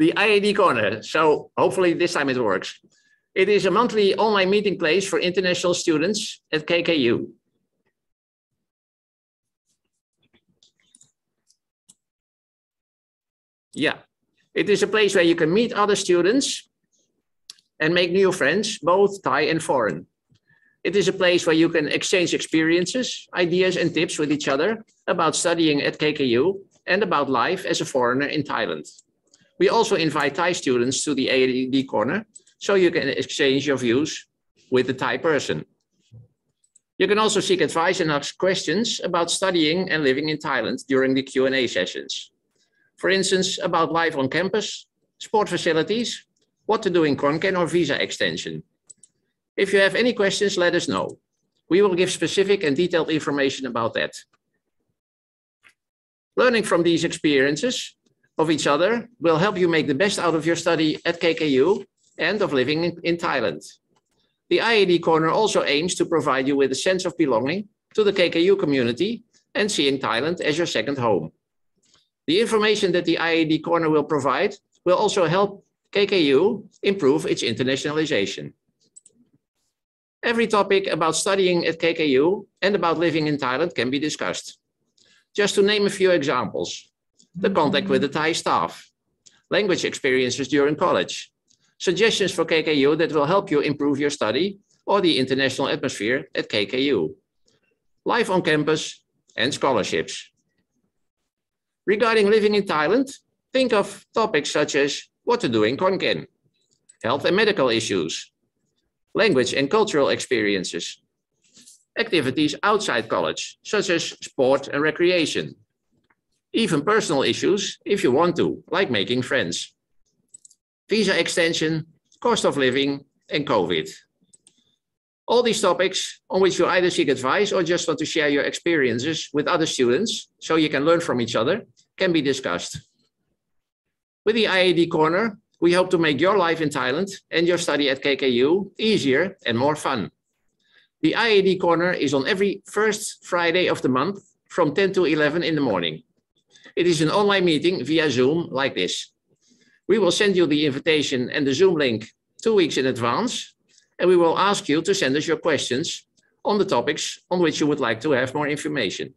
the IAD Corner. So hopefully this time it works. It is a monthly online meeting place for international students at KKU. Yeah, it is a place where you can meet other students and make new friends, both Thai and foreign. It is a place where you can exchange experiences, ideas, and tips with each other about studying at KKU and about life as a foreigner in Thailand. We also invite Thai students to the IAD corner so you can exchange your views with the Thai person. You can also seek advice and ask questions about studying and living in Thailand during the Q&A sessions. For instance, about life on campus, sport facilities, what to do in Khon Kaen or visa extension. If you have any questions, let us know. We will give specific and detailed information about that. Learning from these experiences of each other will help you make the best out of your study at KKU and of living in, in Thailand. The IAD Corner also aims to provide you with a sense of belonging to the KKU community and seeing Thailand as your second home. The information that the IAD Corner will provide will also help KKU improve its internationalization. Every topic about studying at KKU and about living in Thailand can be discussed. Just to name a few examples, the contact with the Thai staff, language experiences during college, suggestions for KKU that will help you improve your study or the international atmosphere at KKU, life on campus, and scholarships. Regarding living in Thailand, think of topics such as what to do in Khon health and medical issues, language and cultural experiences, activities outside college, such as sport and recreation, even personal issues if you want to, like making friends, visa extension, cost of living, and COVID. All these topics on which you either seek advice or just want to share your experiences with other students so you can learn from each other can be discussed. With the IAD Corner, we hope to make your life in Thailand and your study at KKU easier and more fun. The IAD Corner is on every first Friday of the month from 10 to 11 in the morning. It is an online meeting via Zoom like this. We will send you the invitation and the Zoom link two weeks in advance, and we will ask you to send us your questions on the topics on which you would like to have more information.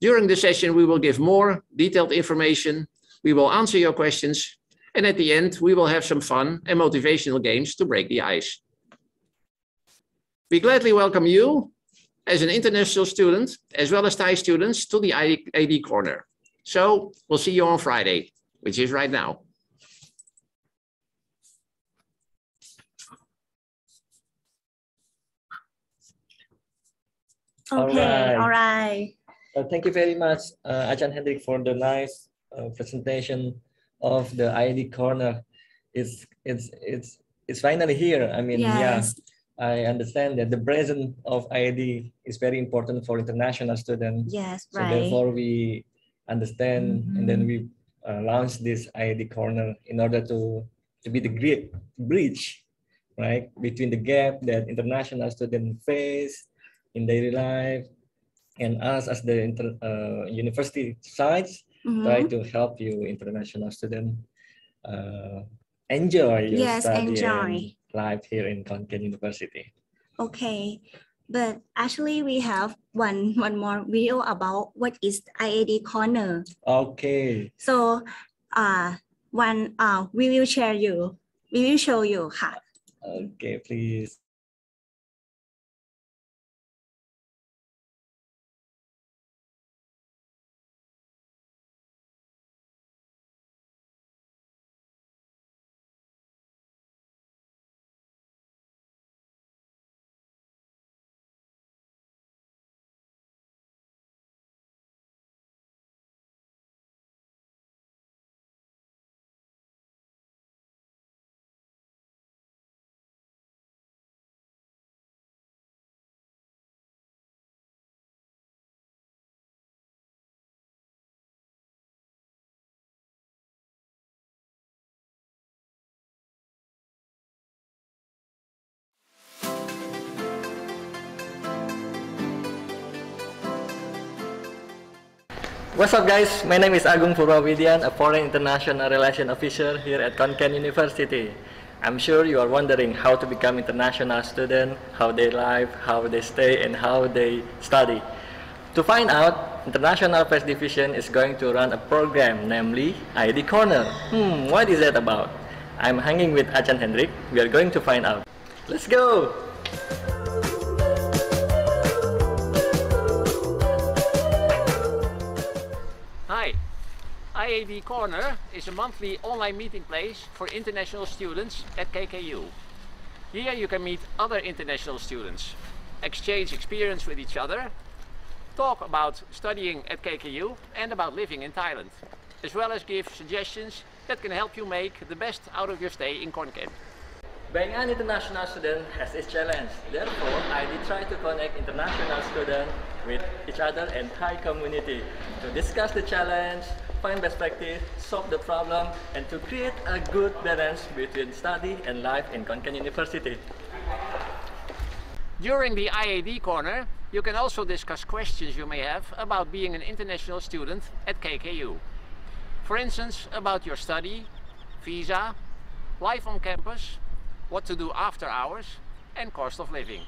During the session, we will give more detailed information. We will answer your questions and at the end, we will have some fun and motivational games to break the ice. We gladly welcome you as an international student, as well as Thai students, to the IAD Corner. So we'll see you on Friday, which is right now. Okay, all right. All right. Uh, thank you very much, uh, Ajahn Hendrik, for the nice uh, presentation of the ID corner is it's it's it's finally here. I mean, yes. yeah, I understand that the presence of IAD is very important for international students. Yes, so right. therefore we understand mm -hmm. and then we uh, launch this IAD corner in order to to be the great bridge, right, between the gap that international students face in daily life and us as the inter, uh, university sides mm-hmm. try to help you international student uh, enjoy your yes, study enjoy. Life here in Khon University. Okay, but actually we have one one more video about what is IAD corner. Okay. So uh one uh we will share you. We will show you Okay, please. What's up guys? My name is Agung Purwawidian, a foreign international relation officer here at Khon Kaen University. I'm sure you are wondering how to become international student, how they live, how they stay, and how they study. To find out, International Affairs Division is going to run a program, namely ID Corner. Hmm, what is that about? I'm hanging with Achan Hendrik. We are going to find out. Let's go! IAD Corner is a monthly online meeting place for international students at KKU. Here you can meet other international students, exchange experience with each other, talk about studying at KKU and about living in Thailand, as well as give suggestions that can help you make the best out of your stay in Khon Kaen. Being an international student has its challenge. Therefore, I did try to connect international students with each other and Thai community to discuss the challenge, find perspective, solve the problem, and to create a good balance between study and life in Khon Kaen University. During the IAD corner, you can also discuss questions you may have about being an international student at KKU. For instance, about your study, visa, life on campus, what to do after hours, and cost of living.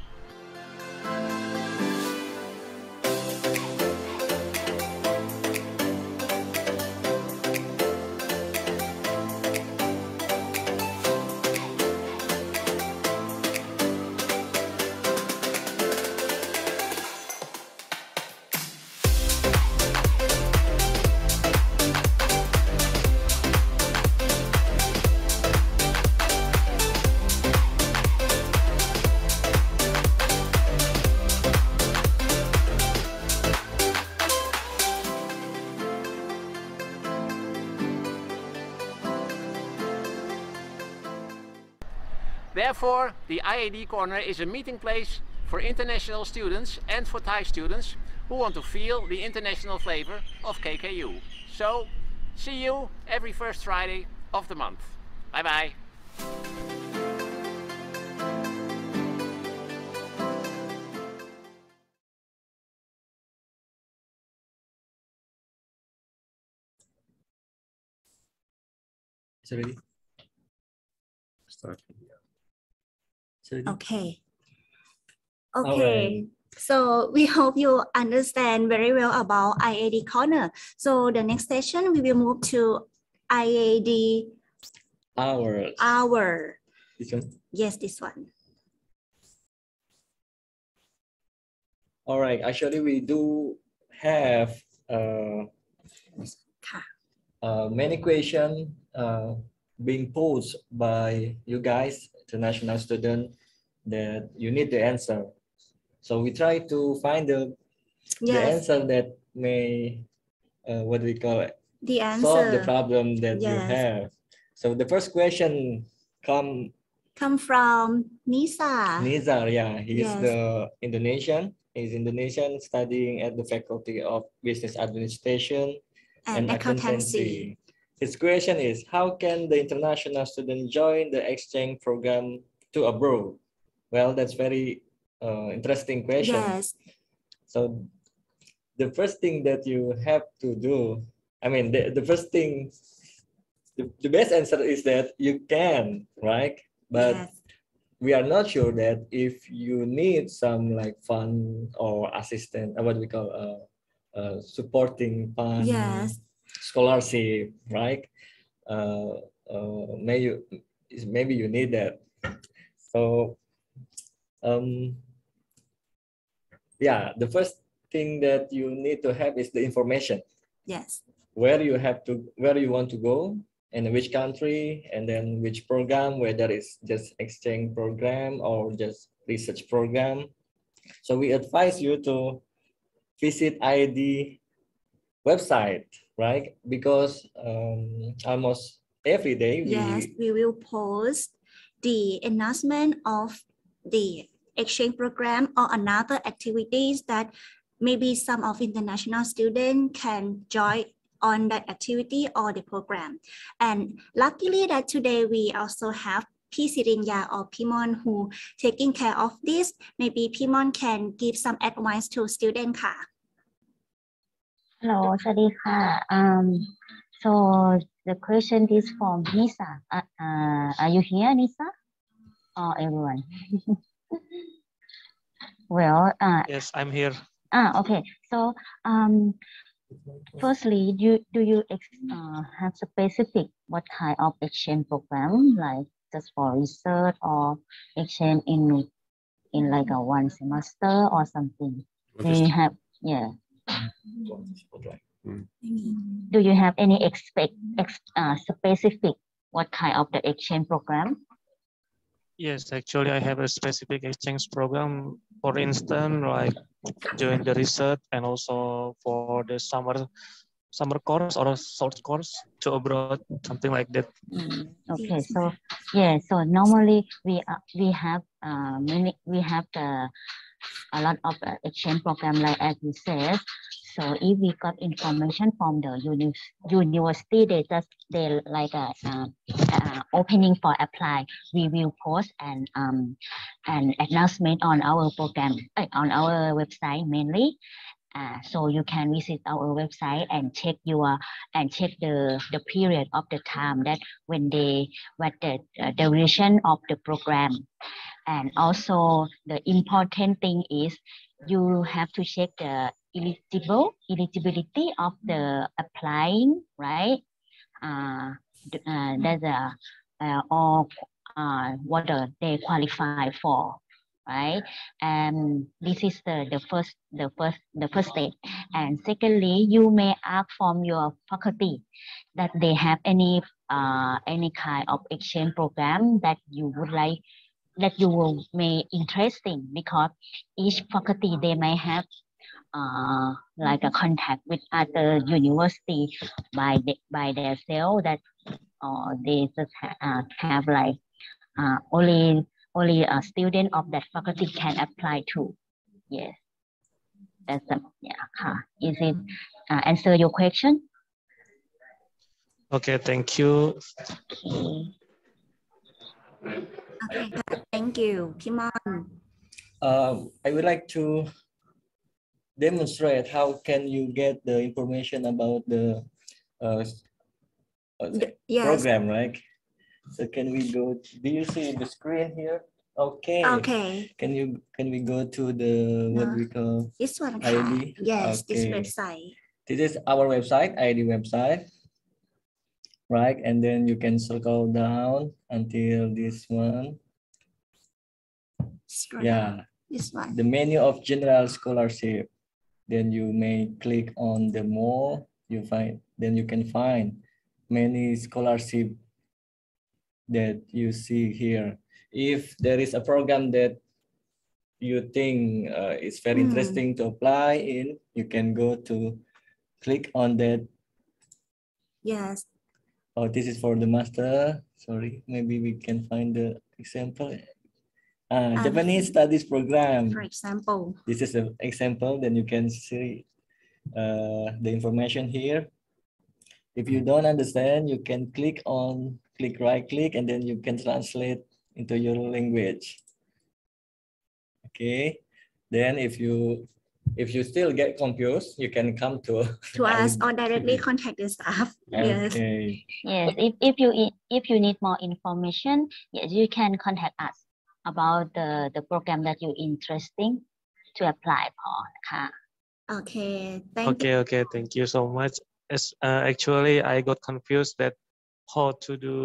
The IAD Corner is a meeting place for international students and for Thai students who want to feel the international flavor of KKU. So, see you every first Friday of the month. Bye bye. Is it ready? Start. Ready? Okay. Okay. So we hope you understand very well about IAD corner. So the next session we will move to IAD Hours. hour. This one. Yes, this one. All right. Actually, we do have uh, uh, many questions uh, being posed by you guys, international student, that you need to answer. So we try to find the, the answer that may, uh, what do we call it, the answer. solve the problem that you have. So the first question come come from Nisa. Nizar, yeah, he is Yes. the Indonesian. He's Indonesian studying at the Faculty of Business Administration and accountancy. His question is, how can the international student join the exchange program to abroad? Well, that's very uh, interesting question. Yes, So the first thing that you have to do, I mean, the, the first thing, the, the best answer is that you can, right? But yes, we are not sure that if you need some like fund or assistant, uh, what we call uh, uh, supporting fund, yes, scholarship, right? Uh, uh, may you, maybe you need that. So, um, yeah, the first thing that you need to have is the information yes, where you have to where you want to go and which country and then which program whether it's just exchange program or just research program so we advise you to visit id website right because um, almost every day we yes. We will post the announcement of the exchange program or another activities that maybe some of international students can join on that activity or the program. And luckily that today we also have P. Sirinya or Pimon who taking care of this. Maybe Pimon can give some advice to student Hello, Sadika. Um, so the question is from Nisa. Uh, uh, are you here, Nisa? Or oh, everyone? well, uh, yes, I'm here. Ah, okay. So, um, firstly, do do you uh, have specific what kind of exchange program, like just for research or exchange in in like a one semester or something? We have, yeah do you have any expect ex, uh, specific what kind of the exchange program Yes, actually, I have a specific exchange program. For instance, like during the research and also for the summer summer course or a short course to abroad, something like that. Mm, okay so yeah so normally we uh, we have uh, many we have the a lot of uh, exchange program like as you said. So if we got information from the uni university they just they like a uh, uh, opening for apply. We will post an um an announcement on our program uh, on our website mainly. Uh, so you can visit our website and check your and check the the period of the time that when they what the uh, duration of the program and also the important thing is you have to check the eligible eligibility of the applying right? Uh, uh that's a uh, or uh, what uh, they qualify for right? And this is the the first the first the first step. And secondly you may ask from your faculty that they have any uh, any kind of exchange program that you would like that you will may interesting because each faculty they may have uh, like a contact with other university by the, by their self that uh, they just ha- uh, have like uh, only only a student of that faculty can apply to. Yes, that's the yeah. huh. Is it uh, answer your question? Okay, thank you. Okay. Okay, thank you, Pimon. Um, I would like to demonstrate how can you get the information about the uh, uh, Yes. program, right? So can we go, do you see the screen here? Okay. Okay, Can you, can we go to the, what we call, this one. ID? Yes, this website. this is our website, ID website. Right, and then you can circle down until this one. Scroll Yeah, This one. the menu of general scholarship. Then you may click on the more, you find, then you can find many scholarship that you see here. If there is a program that you think uh, is very Hmm. interesting to apply in, you can go to click on that. Yes, Oh, this is for the master. Sorry, maybe we can find the example. Uh, Ah, Japanese studies program. for example. This is an example, then you can see uh, the information here. If you don't understand, you can click on, click right click, and then you can translate into your language. Okay, then if you if you still get confused, you can come to To us or directly contact the staff. Yes. Okay, Yes, if, if you if you need more information, yes, you can contact us about the, the program that you're interesting to apply for ค่ะ Okay, thank you. Okay, okay, thank you so much. As uh, actually, I got confused that how to do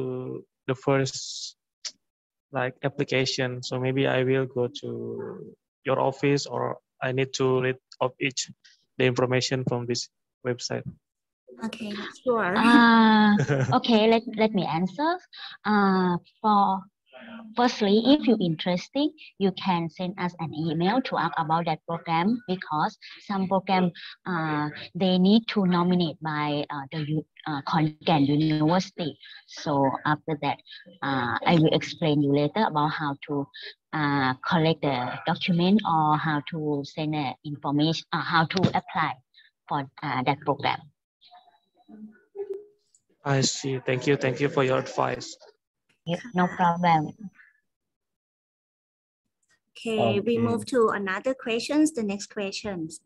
the first like application. So maybe I will go to your office or I need to read of each the information from this website. Okay, sure. Uh, okay, let, let me answer. Uh, for firstly, if you're interested, you can send us an email to ask about that program because some program uh, they need to nominate by uh, the uh, Khon-Kaen University. So after that, uh, I will explain you later about how to uh, collect the document or how to send the information, uh, how to apply for uh, that program. I see. Thank you. Thank you for your advice. Yep, no problem. Okay, we move to another questions, the next questions.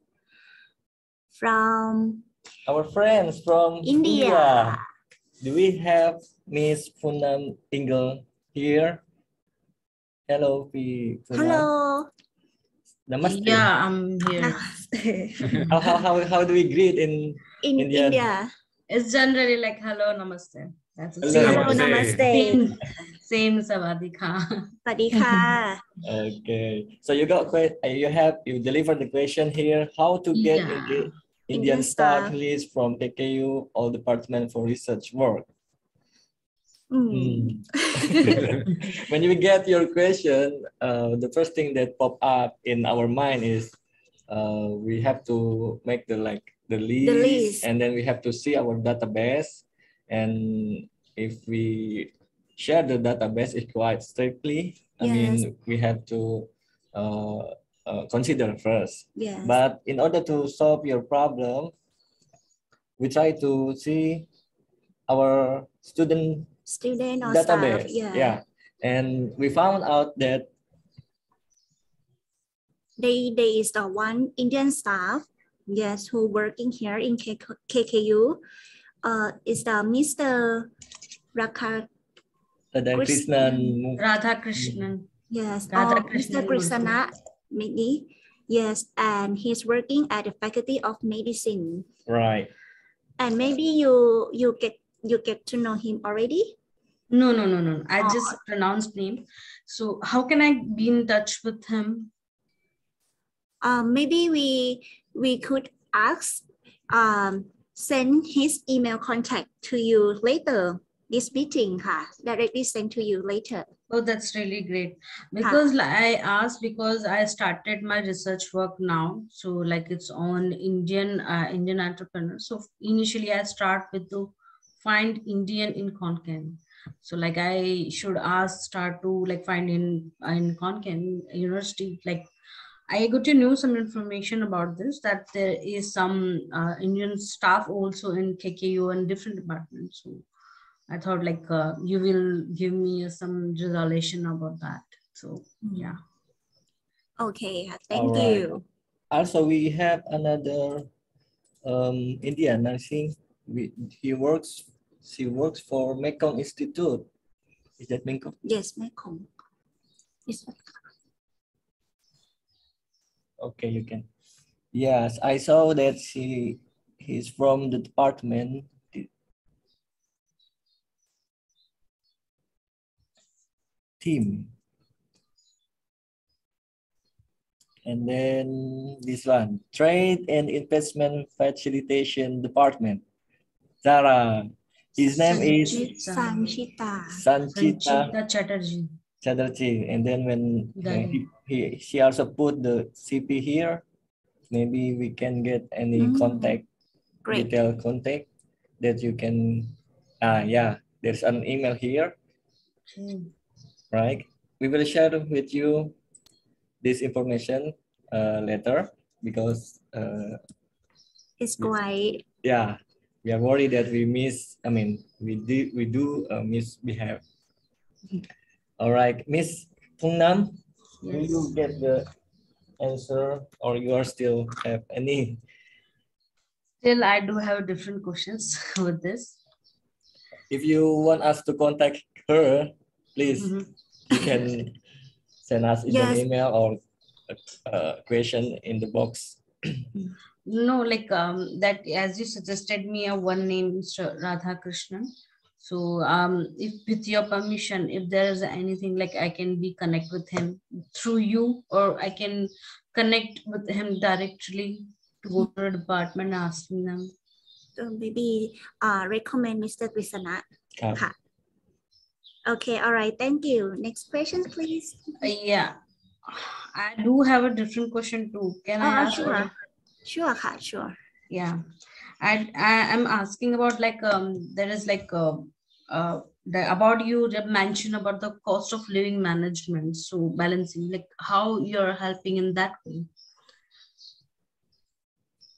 From our friends from India. Do we have Miss Funam Tingle here? Hello, P. Funam. Hello. Namaste. Yeah, I'm here. How, how, how, how do we greet in In Indian. India. It's generally like hello, namaste. That's Hello, namaste. Same, same Sabadika. Okay. So you got uh, you have you delivered the question here. How to get yeah. Indian, Indian staff list from KKU or Department for Research Work? Mm. when you get your question, uh, the first thing that pop up in our mind is uh, we have to make the like the list, the list, and then we have to see our database and if we share the database is quite strictly. I mean, we have to uh, uh, consider first. yes But in order to solve your problem, we try to see our student student or database. staff yeah, And we found out that they there is the one Indian staff yes who working here in KK KKU uh is the Mr. Raka Radha Chris- Krishnan Mu- Radha Krishnan. yes Radha or Mr. Krishnan Krishna maybe yes and he's working at the faculty of medicine right. and maybe you you get you get to know him already No, no, no, no. I Oh. just pronounced name. So how can I be in touch with him? um, maybe we we could ask um, send his email contact to you later this meeting ค่ะ directly send to you later Oh, that's really great. Because I asked because I started my research work now. So like it's on Indian uh, Indian entrepreneurs. So initially I start with to find Indian in Khon Kaen. So like I should ask start to like find in in Khon Kaen University like I got to know some information about this that there is some uh, Indian staff also in KKU and different departments. So I thought like uh, you will give me some resolution about that. So mm-hmm. yeah. Okay, thank right. you. Also, we have another um, Indian. I think we, he works. She works for Mekong Institute. Is that Mekong? Yes, Mekong. Yes. Okay, you can. Yes, I saw that he he's from the department. Team. And then this one, Trade and Investment Facilitation Department. Zara. His name is Sanchita. Sanchita. Sanchita Chatterjee. Chatterjee. And then when uh, he, he, she also put the CP here, maybe we can get any Mm. contact, great detail contact that you can, ah, yeah, there's an email here, Okay. right? We will share with you this information uh, later because, uh, it's quite yeah, we are worried that we miss, I mean, we do, we do uh, misbehave. All right, Miss Pungnam, Do Yes. you get the answer or you are still have any? Still, I do have different questions with this. If you want us to contact her, please, Mhm. you can send us in Yes. an email or a, a question in the box. No, like um, that as you suggested me a one name Mr. Radha Krishnan so um, if with your permission if there is anything like i can be connect with him through you or i can connect with him directly to go to the department asking them. So maybe uh, recommend mr Grisana. Ah. Okay. okay all right thank you. Next question please. Uh, yeah. I do have a different question too. Can i ah, ask sure. sure sure. Yeah. I, I am asking about like um there is like a uh the, about you that mention about the cost of living management so balancing like how you're helping in that way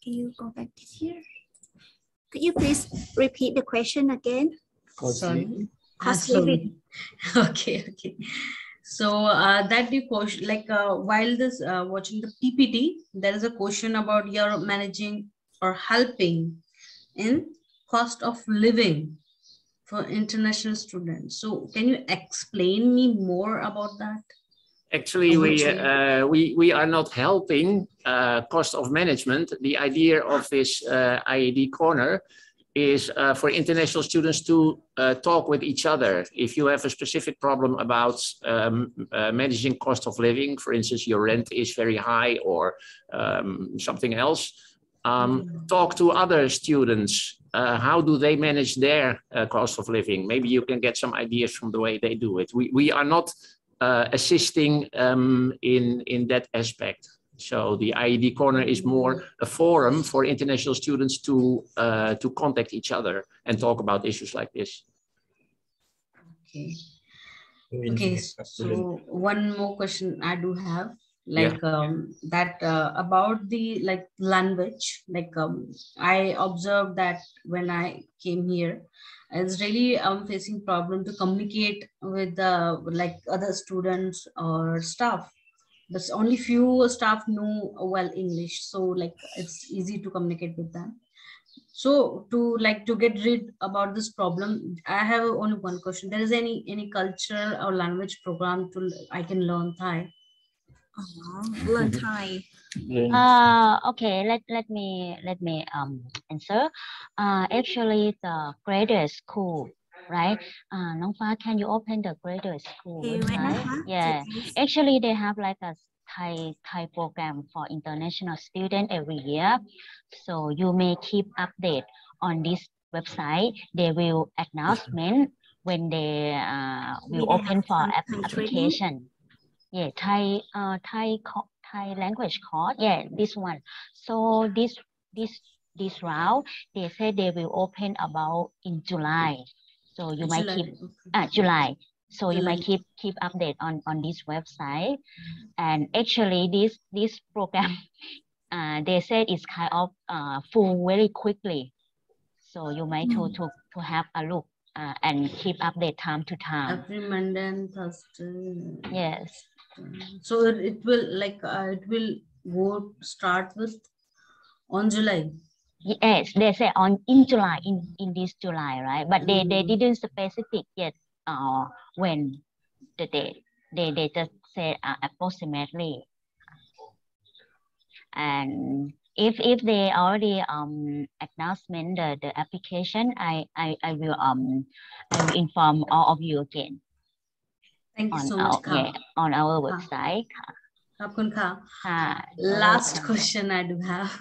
Can you go back to here? Could you please repeat the question again? Coach Sorry. Lee? Cost living. okay okay so uh, that the question like uh, while this uh, watching the ppt there is a question about your managing or helping in cost of living for international students. So can you explain me more about that? Actually, we, uh, we, we are not helping uh, cost of management. The idea of this uh, IAD corner is uh, for international students to uh, talk with each other. If you have a specific problem about um, uh, managing cost of living, for instance, your rent is very high or um, something else, um, talk to other students. how do they manage their cost of living? Maybe you can get some ideas from the way they do it. We, we are not uh, assisting um, in, in that aspect. So the IAD corner is more a forum for international students to, uh, to contact each other and talk about issues like this. Okay. Okay, so one more question I do have like yeah. um, that uh, about the like language like um, i observed that when i came here it's really um facing problem to communicate with the like other students or staff. But only few staff know well english so like it's easy to communicate with them. So to like to get rid about this problem i have only one question. There is any any culture or language program to i can learn thai uh, learn Thai. Uh, okay, let, let me let me um answer. Uh, actually, the graduate school, right? Uh, Nong Fa, can you open the graduate school website? Yeah, actually, they have like a Thai Thai program for international student every year. So you may keep update on this website. They will announcement when they uh, will open for application yeah thai uh thai thai language course yeah this one. So this this this round they said they will open about in july. So you might keep uh, july. So you might keep keep update on on this website. And actually this this program uh, they said it's kind of uh, full very quickly. So you might mm. to, to to have a look uh, and keep update time to time. Every monday and thursday. Yes so it will like uh, it will go start with on July. Yes, they say on in July in in this July, right? But they they mm. didn't specific yet uh when the date. They they just say uh, approximately. And if if they already um announcement the, the application, I, I I will um I will inform all of you again. Thank you so much yeah, on our website ขอบคุณค่ะ last question I do have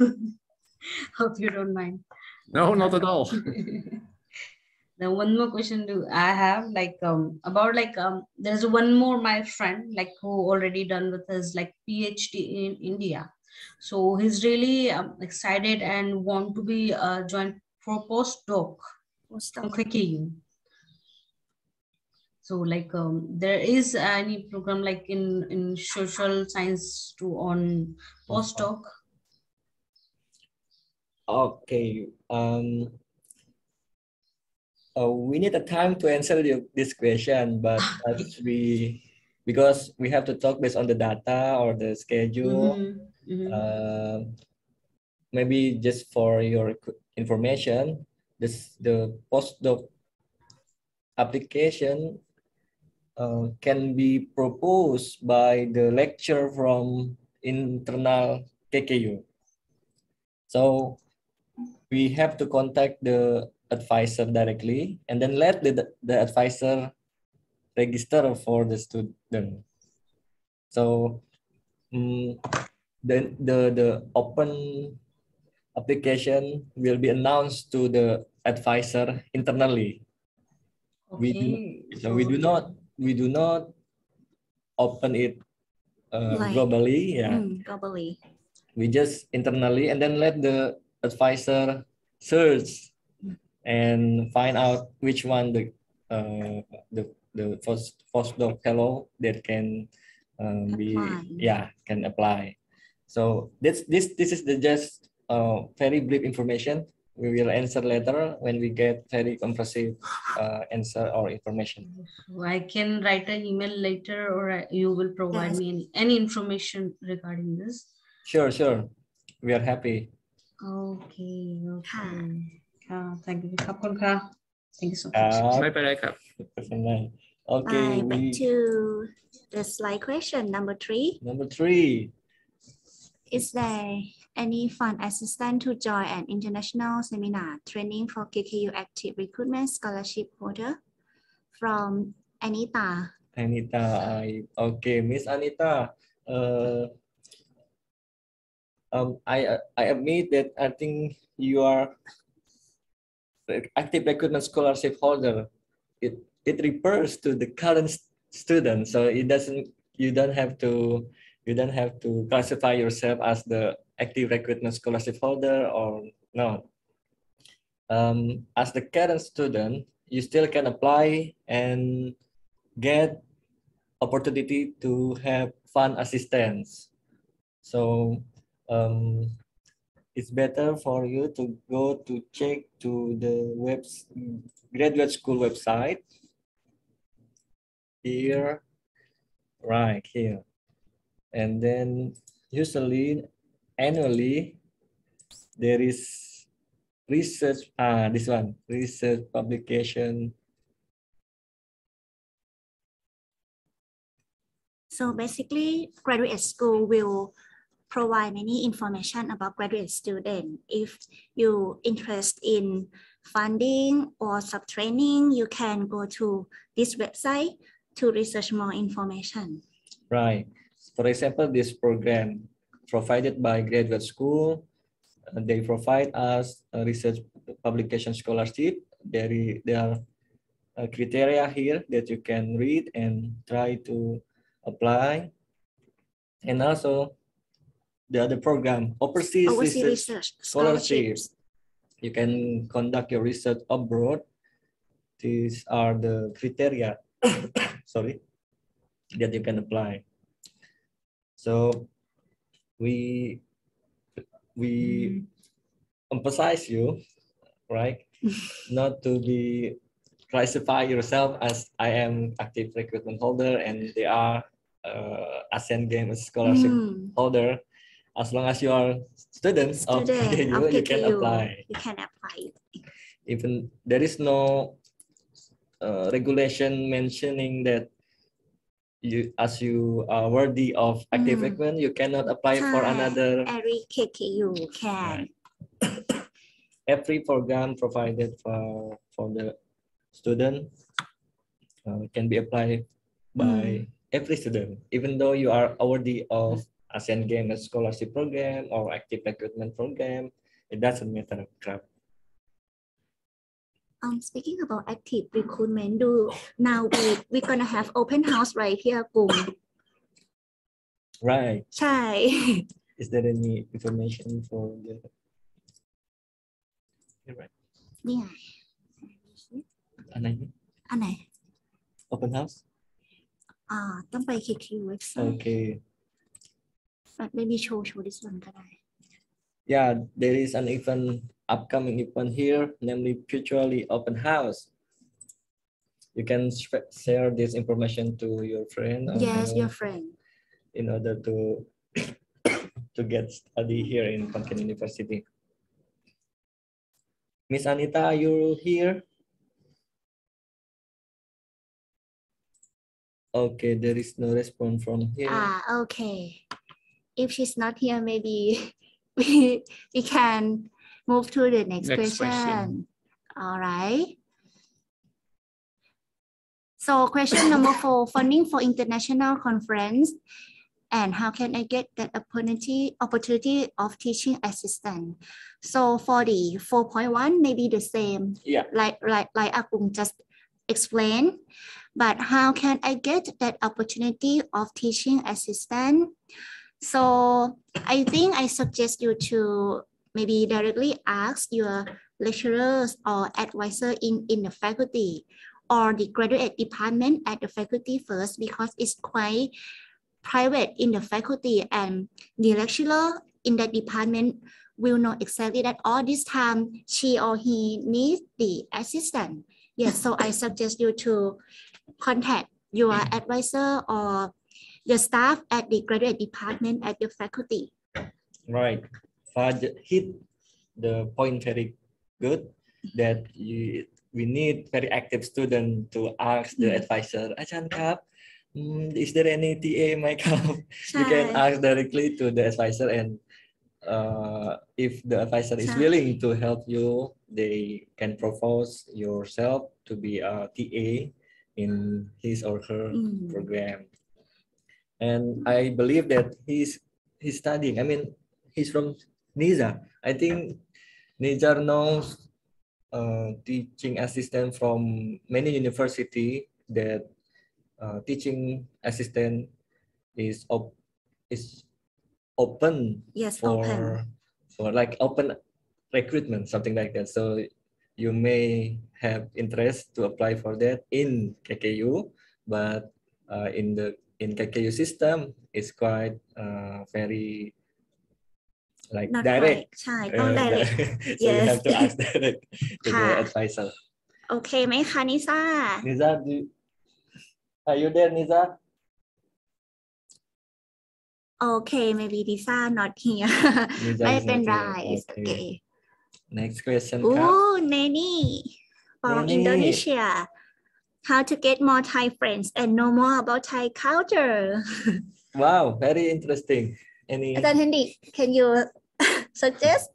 hope you don't mind no not at all the one more question do I have like um about like um there's one more my friend like who already done with his like PhD in India so he's really um, excited and want to be uh, joined for postdoc postdoc so like um, there is any program like in in social science to on postdoc okay um uh, we need a time to answer this question but we because we have to talk based on the data or the schedule mm -hmm. Mm -hmm. Uh, maybe just for your information this the postdoc application uh, can be proposed by the lecture from internal KKU. So we have to contact the advisor directly and then let the, the advisor register for the student. So um, the, the, the open application will be announced to the advisor internally. Okay. We do, so we do not we do not open it uh, like, globally. Yeah, mm, globally. We just internally and then let the advisor search and find out which one the uh, the the first postdoc fellow that can um, be yeah can apply. So this this this is the just uh, very brief information we will answer later when we get very comprehensive uh, answer or information. I can write an email later or uh, you will provide yes. me any information regarding this. Sure, sure. We are happy. Okay, okay. Uh, thank you. Thank you so much. Uh, bye bye, Okay. Bye, we... back to the slide question number three. Number three. Is there any fund assistant to join an international seminar training for KKU active recruitment scholarship holder from Anita? Anita, I, okay, Miss Anita, uh, um, I, I admit that I think you are active recruitment scholarship holder. It, it refers to the current student, so it doesn't, you don't have to, you don't have to classify yourself as the active recruitment scholarship holder or no. Um, as the current student, you still can apply and get opportunity to have fund assistance. So um, it's better for you to go to check to the webs graduate school website here, right here. And then usually annually there is research, ah, this one, research publication So basically, graduate school will provide many information about graduate student. If you interest in funding or sub-training, you can go to this website to research more information. Right. For example, this program provided by graduate school, uh, they provide us a research publication scholarship. There, there are uh, criteria here that you can read and try to apply. And also the other program, overseas, Overseas research, research scholarships. scholarships. You can conduct your research abroad. These are the criteria, sorry, that you can apply. So we we emphasize you, right? Not to be classify yourself as I am active recruitment holder and they are uh, ASEAN Games scholarship Mm, holder. As long as you are students of Student of you can apply. You can apply. Even there is no uh, regulation mentioning that you as you are worthy of active Mm. recruitment, you cannot apply for another Every KKU can. every program provided for for the student uh, can be applied by every student, even though you are worthy of ASEAN Games scholarship program or active recruitment program. It doesn't matter. ครับ Um, speaking about active recruitment, do now we we gonna have open house right here กลุ่ม Right. ใช่ Is there any information for the? Right. เนี่ย อันไหนนี่ อันไหน Open house. อ่า ต้องไป KQ website Okay. but maybe show show this one ก็ได้ Yeah, there is an event, upcoming event here, namely Virtually Open House. You can share this information to your friend. yes your friend In order to to get study here in Khon Kaen University. Miss Anita, you're you here? Okay, there is no response from here. ah okay if she's not here maybe we we can move to the next, Next question. question. all right so question number four funding for international conference and how can I get that opportunity opportunity of teaching assistant so for the 4.1 maybe the same Yeah. like like like Akung just explained but how can I get that opportunity of teaching assistant so I think I suggest you to maybe directly ask your lecturers or advisor in in the faculty or the graduate department at the faculty first because it's quite private in the faculty and the lecturer in that department will know exactly that all this time she or he needs the assistant. Yes, so I suggest you to contact your advisor or the staff at the graduate department at your faculty. Right budget hit the point very good that you, we need very active student to ask the hmm. advisor, Achan Kap, mm, is there any TA makeup? you can ask directly to the advisor and uh, if the advisor is willing to help you, they can propose yourself to be a TA in his or her mm. program. And I believe that he's he's studying. I mean, he's from NISA I think Nizar knows uh, teaching assistant from many university that uh, teaching assistant is op- is open yes for open. for like open recruitment something like that. So you may have interest to apply for that in KKU but uh, in the in KKU system it's quite uh, very like not direct quite ใช่ต้อง uh, direct so you Yes. have to ask direct to the ค่ะ advisor โอเคไหมคะนิซ่า Niza do you- are you there Niza โอเค maybe นิซ่า not here Niza ไม่ is เป็น not ไร here. it's Okay. okay next question โอ้ ครับ Neni from Neni. Indonesia how to get more Thai friends and know more about Thai culture wow very interesting Any? Adan Hindi, can you suggest?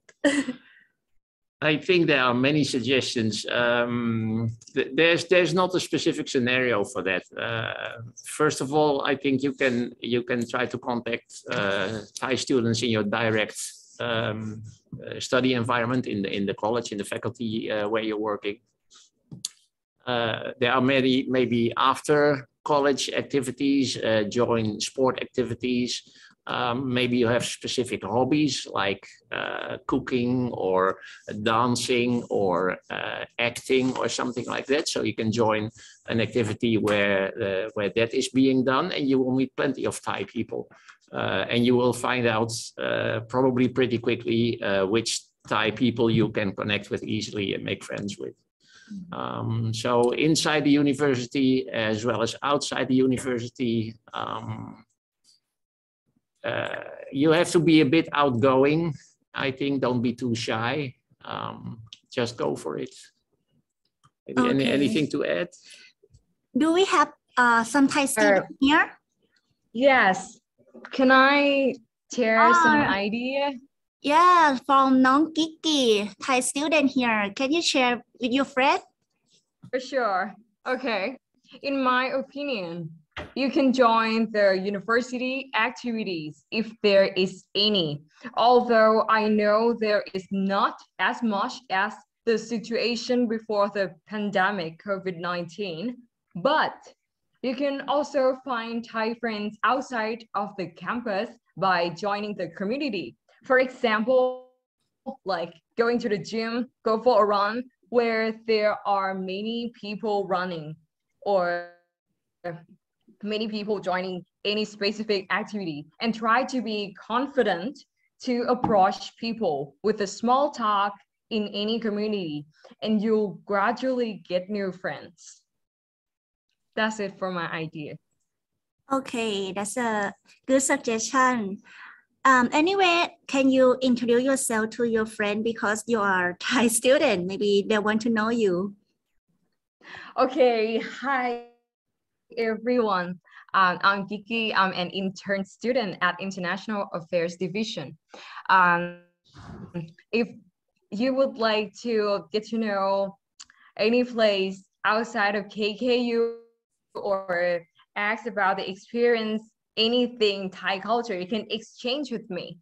I think there are many suggestions. Um, th there's there's not a specific scenario for that. Uh, first of all, I think you can you can try to contact uh, Thai students in your direct um, uh, study environment in the in the college in the faculty uh, where you're working. Uh, there are many maybe after college activities, uh, join sport activities. Um, maybe you have specific hobbies like uh, cooking or dancing or uh, acting or something like that. So you can join an activity where uh, where that is being done, and you will meet plenty of Thai people, uh, and you will find out uh, probably pretty quickly uh, which Thai people you can connect with easily and make friends with. Um, so inside the university as well as outside the university, um, you have to be a bit outgoing. I think don't be too shy. Um, just go for it. Maybe any, anything to add? do we have uh, some Thai student here Yes. Can I share some Ah. idea? yeah from Nong Kiki Thai student here can you share with your friend For sure. Okay. In my opinion, you can join the university activities if there is any. Although I know there is not as much as the situation before the pandemic COVID-19, but you can also find Thai friends outside of the campus by joining the community. For example, like going to the gym, go for a run where there are many people running or many people joining any specific activity and try to be confident to approach people with a small talk in any community and you'll gradually get new friends. That's it for my idea. Okay, that's a good suggestion. Um, anyway, can you introduce yourself to your friend because you are Thai student? Maybe they want to know you. Okay, hi everyone. Um, I'm Kiki. I'm an intern student at International Affairs Division. Um, if you would like to get to know any place outside of KKU or ask about the experience, anything Thai culture, you can exchange with me.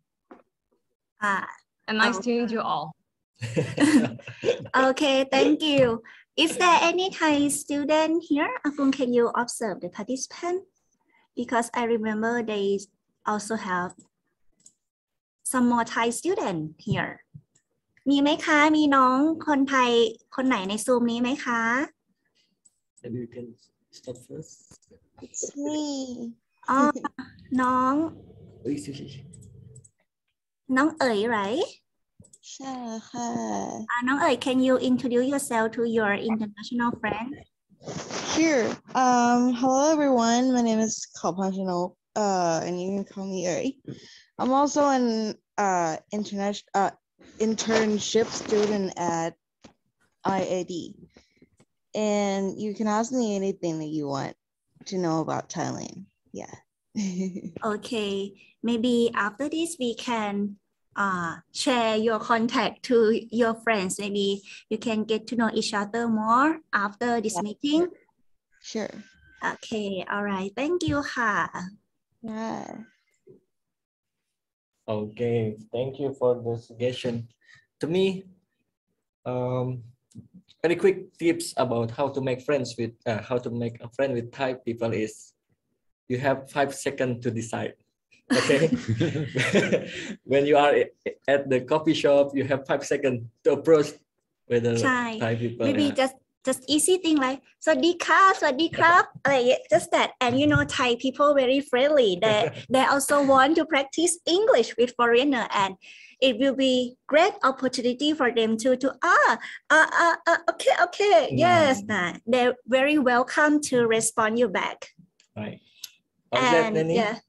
Ah, And nice Oh. to meet you all. okay, thank you. Is there any Thai student here? Apung, can you observe the participant? Because I remember they also have some more Thai student here. มีไหมคะ มีน้องคนไทยคนไหนในซูมนี้ไหมคะ maybe you can stop first It's me. อ๋อ น้อง Ui, xíu, xíu, xíu. น้องเอ๋ยไร ใช่ค่ะ อ่าน้องเอ๋ย can you introduce yourself to your international friend Here. Um, hello everyone. My name is Kalpashino, uh, and you can call me Uri. I'm also an uh international uh internship student at IAD. And you can ask me anything that you want to know about Thailand. Yeah. Okay, maybe after this we can uh, share your contact to your friends. Maybe you can get to know each other more after this meeting. sure. Okay, all right. Thank you ค่ะ Yeah. Okay, thank you for the suggestion. To me, um, very quick tips about how to make friends with uh, how to make a friend with Thai people is you have five seconds to decide okay? When you are at the coffee shop you have five seconds to approach whether Thai people maybe yeah. just just easy thing like so decaf so decaf like just that. And you know thai people very friendly. They they also want to practice english with foreigner. And it will be great opportunity for them to to ah uh, uh, uh okay okay mm. yes. Nah. they're very welcome to respond you back. Right. And, yeah.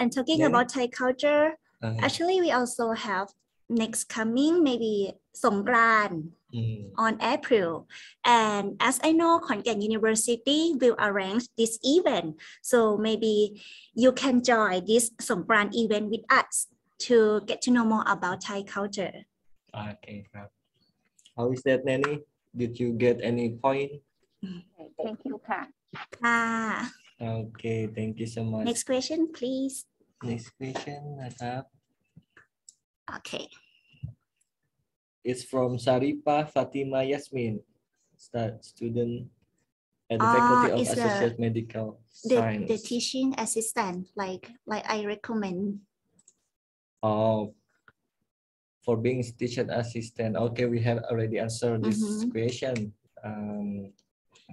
And talking yeah. about Thai culture, uh-huh. actually, we also have next coming maybe Songkran mm. on April. And as I know, Khon Kaen University will arrange this event. So maybe you can join this Songkran event with us to get to know more about Thai culture. Okay, How is that, Nanny? Did you get any point? Thank you, Ka. Ah. Okay, thank you so much. Next question, please Next question นะครับ Okay. It's from Saripa Fatima Yasmin, stu- student at the Ah, Faculty of it's a- Associate Medical The, Science. the teaching assistant, like like I recommend. Oh, for being teacher assistant. Okay, we have already answered this Mhm. question. Um,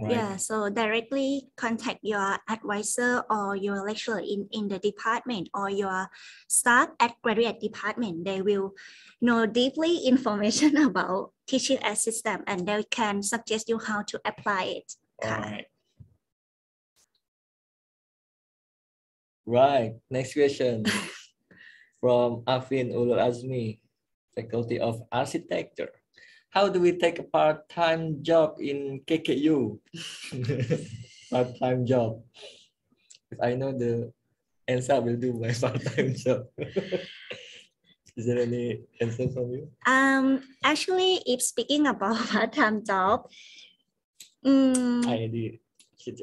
right. Yeah, so directly contact your advisor or your lecturer in, in the department or your staff at graduate department. They will know deeply information about teaching assistant and they can suggest you how to apply it. All ค่ะ right. Right. Next question from Afin Ulul Azmi, Faculty of Architecture. How do we take a part-time job in KKU? part-time job. If I know the answer, I will do my part-time job. Is there any answer from you? Um, actually, if speaking about part-time job, um, IID.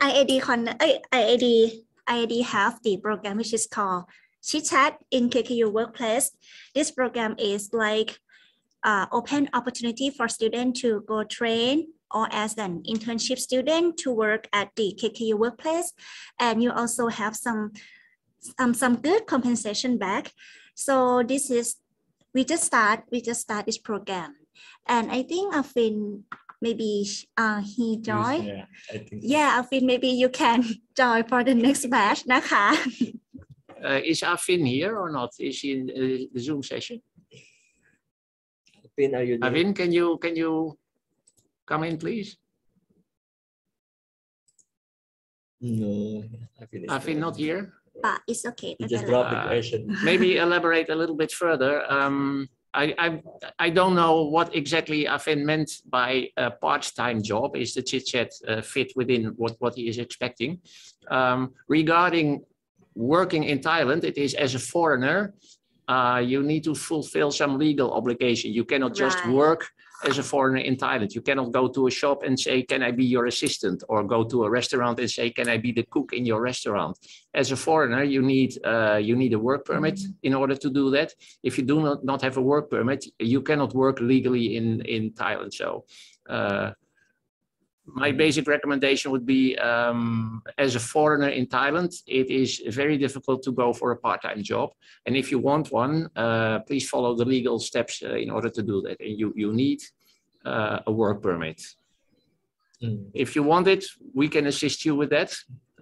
IAD con eh, IAD IAD have the program which is called Chit Chat in KKU Workplace. This program is like uh, open opportunity for students to go train or as an internship student to work at the KKU Workplace, and you also have some some some good compensation back. So this is we just start we just start this program, and I think I've been maybe uh, he joined. Yeah, I think. so. Yeah, Afin, maybe you can join for the next batch นะคะ Uh, is Afin here or not? Is he in uh, the Zoom session? are you doing? Avin, can you can you come in, please? No, Avin, Avin not here. But it's okay. You just drop the question. Uh, maybe elaborate a little bit further. Um, I, I, I don't know what exactly Afin meant by a part-time job. Is the chit-chat uh, fit within what, what he is expecting? Um, regarding working in Thailand, it is as a foreigner, uh, you need to fulfill some legal obligation. You cannot just Right. work as a foreigner in Thailand. You cannot go to a shop and say, "Can I be your assistant?" or go to a restaurant and say, "Can I be the cook in your restaurant?" As a foreigner, you need uh, you need a work permit in order to do that. If you do not, not have a work permit, you cannot work legally in in Thailand. So. Uh, my basic recommendation would be um, as a foreigner in Thailand, it is very difficult to go for a part-time job. And if you want one, uh, please follow the legal steps uh, in order to do that. And you, you need uh, a work permit. Mm. If you want it, we can assist you with that.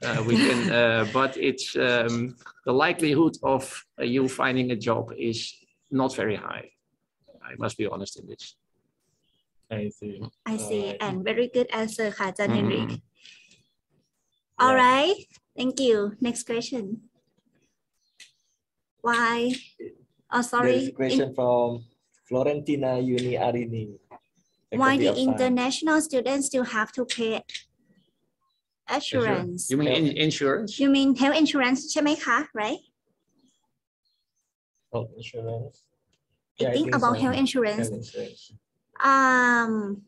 Uh, we can, uh, but it's um, the likelihood of uh, you finding a job is not very high. I must be honest in this. I see. I see Alright. and very good answer ค่ะอาจารย์ Mhm. Henrik all right thank you next question why oh There is sorry a question from Florentina Uni Arini. why faculty the of science. international students still have to pay assurance You mean in- insurance? you mean health insurance ใช่ไหมคะ right health insurance I Yeah, think about so. health insurance Health insurance. um,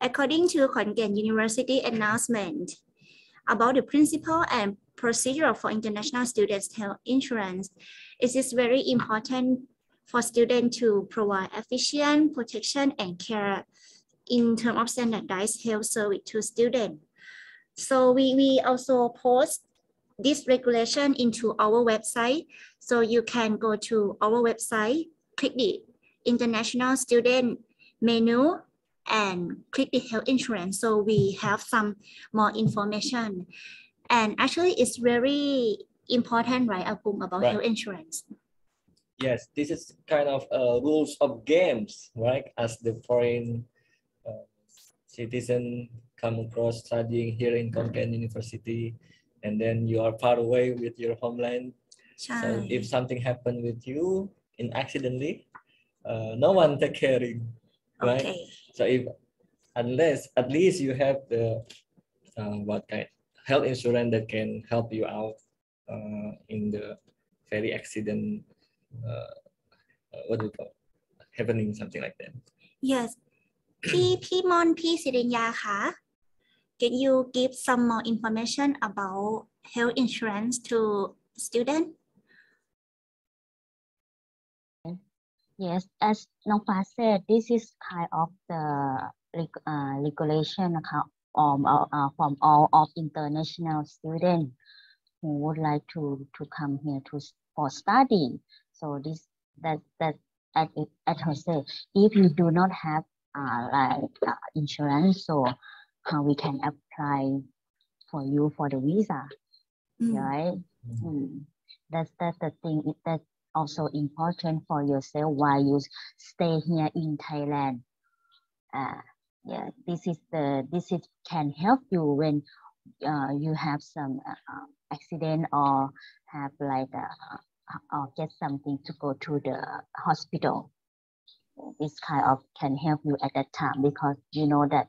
according to Khon University announcement about the principle and procedure for international students health insurance, it is very important for students to provide efficient protection and care in terms of standardized health service to students. So we, we also post this regulation into our website. So you can go to our website, click the international student menu and click the health insurance. So we have some more information. And actually it's very important, right, Agum, about Right. health insurance. Yes, this is kind of uh, rules of games, right? As the foreign uh, citizen come across studying here in Khon Kaen University, and then you are far away with your homeland. So if something happened with you in accidentally, uh, no one take caring, right? Okay. So if unless at least you have the uh, what kind health insurance that can help you out uh, in the very accident uh, uh what do you call happening something like that yes P. P. Mon P. Can you give some more information about health insurance to student Yes, as Nongfa said, this is kind of the reg- uh, regulation account um, uh, uh, from all of international students who would like to to come here to for study. So this that that as it as her said, if you do not have uh, like uh, insurance, so how we can apply for you for the visa, Mm. right? Mm. That's that's the thing. It, that's also important for yourself while you stay here in Thailand. Uh, yeah, this is the this is can help you when uh, you have some uh, accident or have like uh, or get something to go to the hospital. This kind of can help you at that time because you know that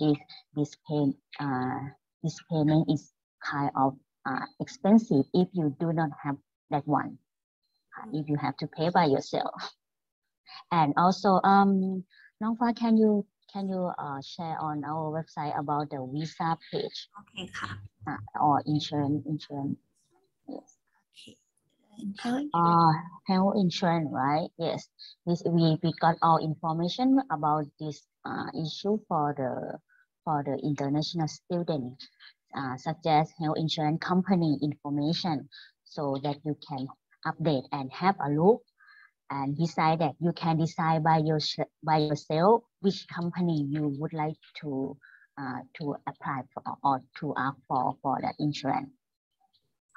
this this pain uh, this payment is kind of uh, expensive if you do not have that one if you have to pay by yourself. And also, um, Nongfa, can you can you uh, share on our website about the visa page? Okay, uh, or insurance insurance. Yes. Okay. Health uh, health insurance, right? Yes. This we, we got all information about this uh, issue for the for the international student, uh, such as health insurance company information, so that you can update and have a look. And beside that, you can decide by your by yourself which company you would like to uh, to apply for or to ask for for that insurance.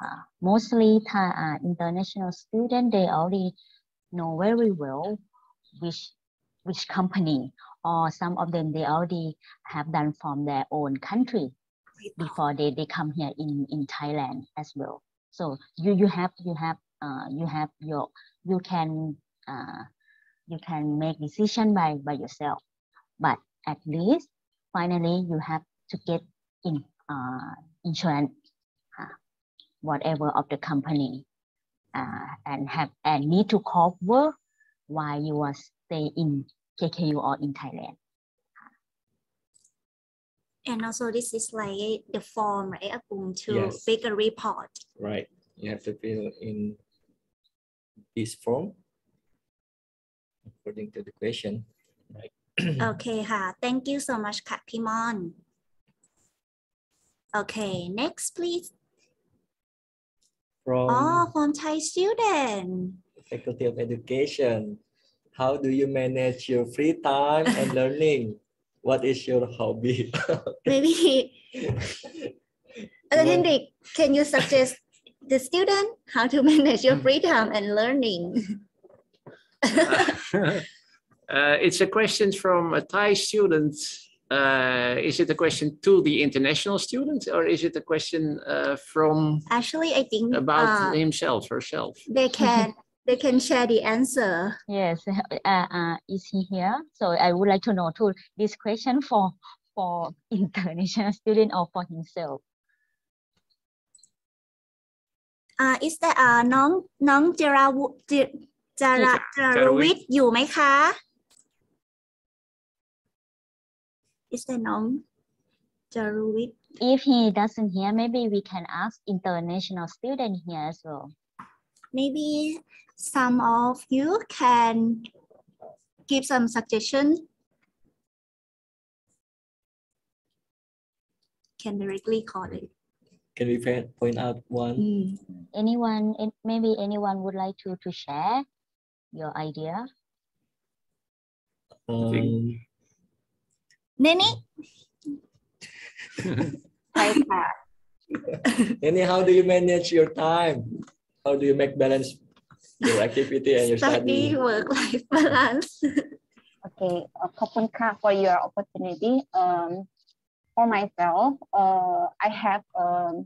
Uh, mostly Thai uh, international student they already know very well which which company or some of them they already have done from their own country before they, they come here in in Thailand as well. So you you have you have uh, you have your you can uh, you can make decision by by yourself, but at least finally you have to get in uh, insurance uh, whatever of the company uh, and have and need to cover while you are stay in KKU or in Thailand. And also this is like the form, right, Agum, to Yes. make a report. Right. You have to fill in this form according to the question. Right. okay, ha. thank you so much, Kapimon. Okay, next please. From oh, from Thai student. Faculty of Education. How do you manage your free time and learning? What is your hobby? Maybe. Attendant, can you suggest the student how to manage your free time and learning Uh, it's a question from a Thai student. Uh, is it a question to the international student or is it a question uh, from actually I think about uh, himself, herself? they can they can share the answer. Yes, uh, uh, is he here? So I would like to know too, this question for for international student or for himself? อ่า is that อ่าน้องน้องจราวุจจาระจารวิทย์อยู่ไหมคะ is that น้องจารวิทย์ If he doesn't hear, maybe we can ask international student here as well. maybe some of you can give some suggestion can directly call it Can we fa- point out one? Mm. Anyone, an- maybe anyone would like to to share your idea? Um, เนนี่ ใช่ค่ะ Any, how do you manage your time? How do you make balance your activity and your study study? work life balance Okay, uh, ขอบคุณค่ะ for your opportunity. Um, for myself, uh, I have um,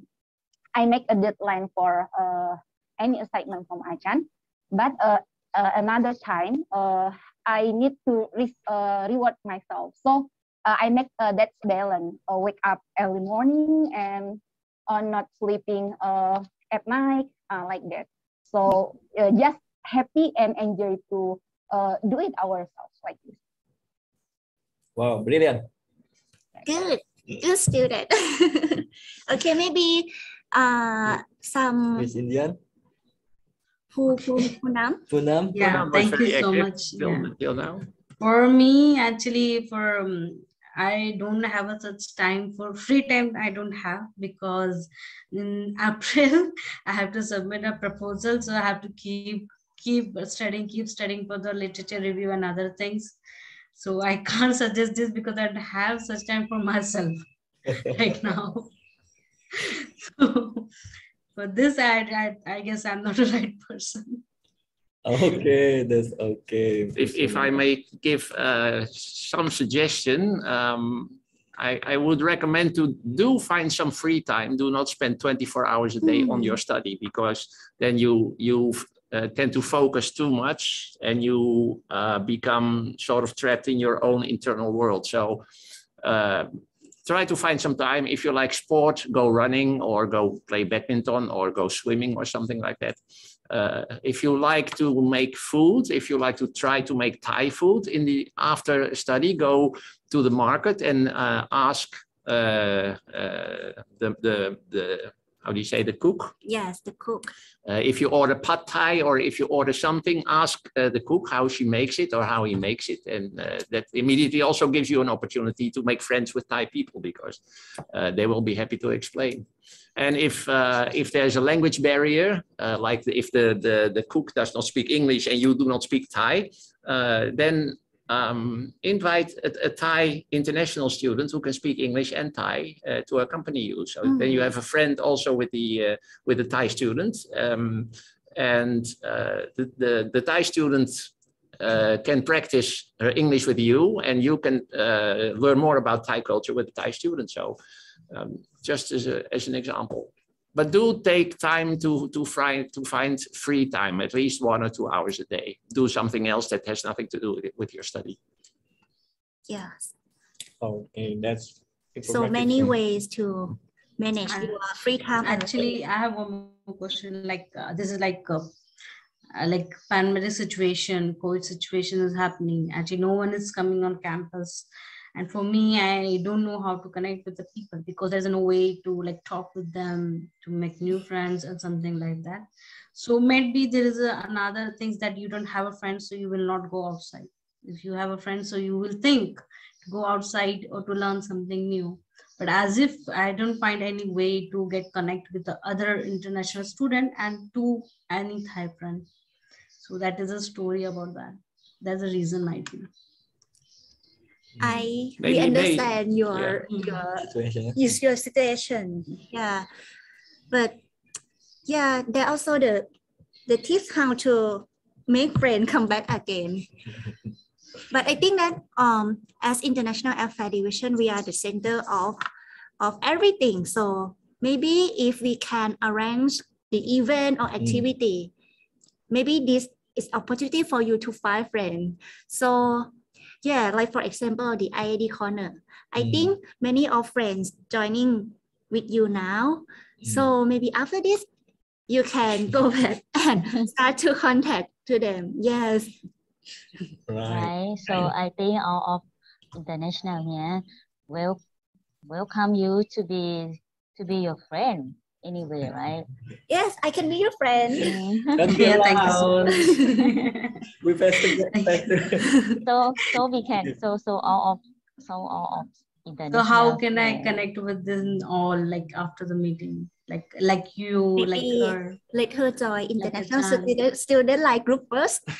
I make a deadline for uh, any assignment from Achan, but uh, uh, another time uh, I need to re- uh, reward myself. So uh, I make uh, that balance. Uh, wake up early morning and uh, not sleeping uh, at night uh, like that. So uh, just happy and enjoy to uh, do it ourselves like this. Wow, brilliant. good good student okay maybe uh some Miss Indian, who who who nam Funam. Yeah, Funam was thank you so much. Till, Yeah. till now. For me, actually, for um, I don't have a such time for free time. I don't have because in April I have to submit a proposal, so I have to keep keep studying, keep studying for the literature review and other things. So I can't suggest this because I don't have such time for myself right now. so for this, I, I I guess I'm not the right person. Okay, that's okay. If, if I may give uh, some suggestion, um, I, I would recommend to do find some free time. Do not spend 24 hours a day on your study because then you you uh, tend to focus too much and you uh, become sort of trapped in your own internal world. So uh, try to find some time. If you like sport, go running or go play badminton or go swimming or something like that. Uh, if you like to make food, if you like to try to make Thai food in the after study, go to the market and uh, ask the, the, the, how do you say, the cook? yes the cook Uh, if you order pad thai or if you order something, ask uh, the cook how she makes it or how he makes it. And uh, that immediately also gives you an opportunity to make friends with Thai people because uh, they will be happy to explain. And if uh, if there's a language barrier, uh, like the, if the, the, the cook does not speak English and you do not speak Thai, uh, then um, invite a, a Thai international student who can speak English and Thai uh, to accompany you. So then you have a friend also with the uh, with the Thai student, um, and uh, the, the the Thai student uh, can practice her English with you, and you can uh, learn more about Thai culture with the Thai student. So um, just as a as an example. But do take time to to find to find free time, at least one or two hours a day. Do something else that has nothing to do with, with your study. yes Okay, that's. so many ways to manage And your free time Actually, I have one more question. Like uh, this is like uh, uh, like pandemic situation, COVID situation is happening. Actually, no one is coming on campus, and for me, I don't know how to connect with the people because there's no way to like talk with them to make new friends and something like that. So maybe there is a, another things that you don't have a friend, so you will not go outside. If you have a friend, so you will think to go outside or to learn something new but as if i don't find any way to get connect with the other international student and to any thai friend so that is a story about that that's the reason i be Mm-hmm. I we Maybe- understand your Yeah. your mm-hmm. Situation. is your situation. Yeah, but yeah, there also the the tips how to make friend come back again. but I think that um as International Affair Division, we are the center of of everything. So maybe if we can arrange the event or mm. activity, maybe this is opportunity for you to find friends. So yeah, like for example, the IAD corner. I Mm. think many of friends joining with you now. So maybe after this, you can go back and start to contact to them. Yes. Right. right? So I think all of international here will welcome you to be to be your friend anyway, right? Yes, I can be your friend. Don't be Yeah, thank you so loud. much. We faster, faster. so so we can so so all of so all of so how can I connect with them all like after the meeting? Like like you, like Maybe her. Let her join international chance. student, student like group first.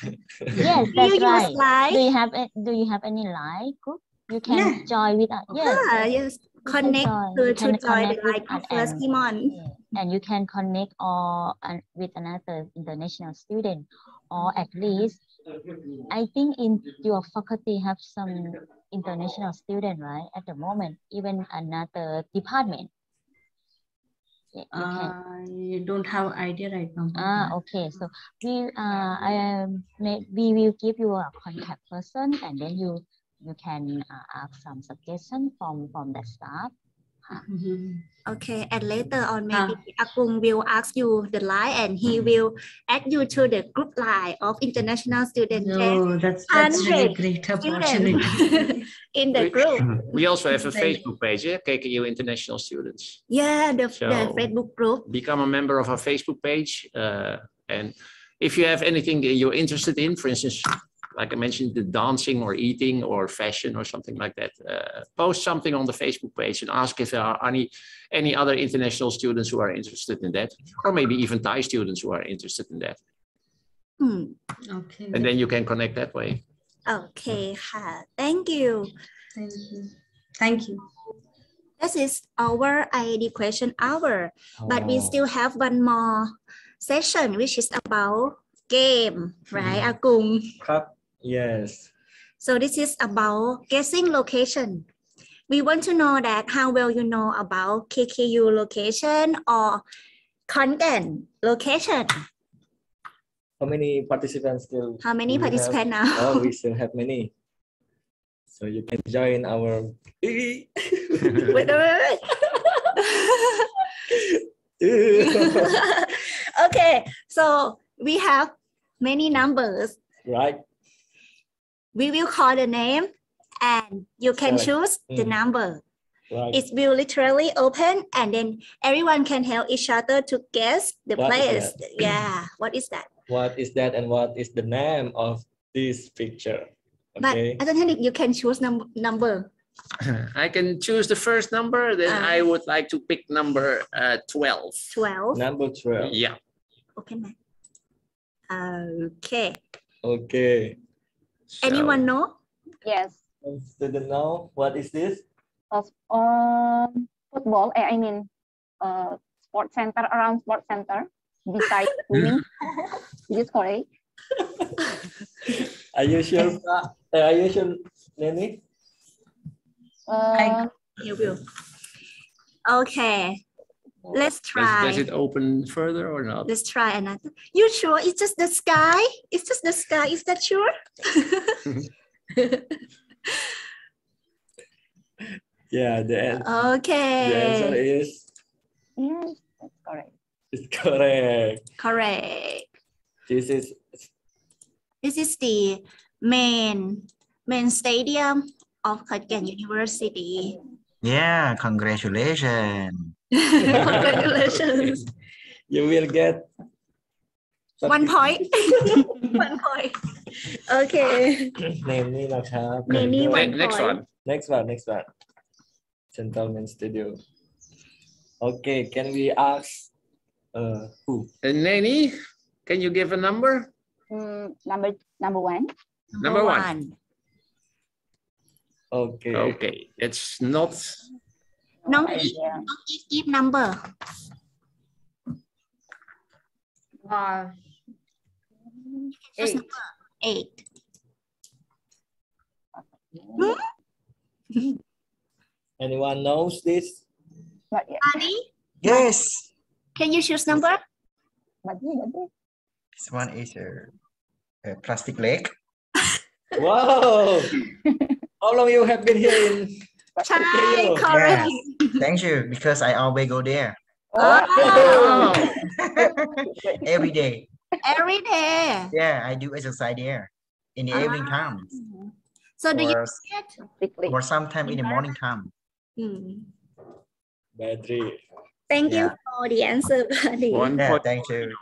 Yes, Do you that's use right. Line? Do you have a, do you have any like group? You can Yeah. join with us. Yes, Yeah, yes. Yes. You can Connect join. her You to join the with like group first, and- Kimon. And you can connect or uh, with another international student or at least I think in your faculty have some international student right at the moment even another department yeah, you I don't have idea right now. ah that. okay so we uh I um, may, we will give you a contact person and then you you can uh, ask some suggestion from from the staff Mhm. Okay, and later on, Ah. maybe Akung will ask you the line and he will add you to the group line of international students. Yes, No, that's that's really great opportunity. in the We- group. We also have a Facebook page, yeah, KKU International Students. Yeah, the, the Facebook group. Become a member of our Facebook page. uh, And if you have anything that you're interested in, for instance, like I mentioned, the dancing or eating or fashion or something like that. Uh, post something on the Facebook page and ask if there are any, any other international students who are interested in that, or maybe even Thai students who are interested in that. Hmm. Okay. And then you can connect that way. Okay, thank you. Thank you. Thank you. This is our ID question hour, oh. but we oh. still have one more session, which is about game, right, mm -hmm. Agung? Yes. So this is about guessing location. We want to know that how well you know about KKU location or content location. How many participants still? How many do we have? participants now? Oh, we still have many. So you can join our. wait, wait, wait. okay, so we have many numbers. right. We will call the name and you can Select. choose the Mm. number. Right. It will literally open and then everyone can help each other to guess the What is players. that? Yeah, what is that? What is that and what is the name of this picture? Okay. But Okay. Atanthanik, you can choose num- number. I can choose the first number, then Ah. I would like to pick number uh, 12. 12. Number 12. Yeah. Okay, that. Okay. Okay. So- Anyone know? Yes. Some Student know what is this? Of um, football, eh, I mean, uh, sports center around sports center beside swimming. Is this correct? Are you sure? Pak? Eh, are you sure, Neni? Uh, You will. Okay. Let's try. does it open further or not? Let's try another. You sure it's just the sky? It's just the sky. Is that sure? Yeah, the, an- the answer okay. is, yes, that's correct. is correct. Correct. This is This is the main main stadium of Khon University. Yeah, congratulations. Congratulations. you will get One point. One point. Okay. เนมนี่นะครับ Neni Very good. one Ne- Next point. one. Next one, next one. Gentleman Studio. Okay, can we ask uh who? Uh, Nani, can you give a number? Mm, number number one. Number one. Okay. Okay, it's not. no, idea. Don't give, give number. Uh, eight. number eight. Anyone knows this? But yeah, Adi, Yes. can you choose number? but yeah. This one is a, a plastic leg. Wow. How long you have been here in Thai correct. Yes. Thank you, because I always go there. Oh. every day. Every day. Yeah, I do exercise there in the uh -huh. evening time. So do you? Or sometime in the morning time. Hmm. Battery. Thank yeah. you for the answer, buddy. One yeah, thank you.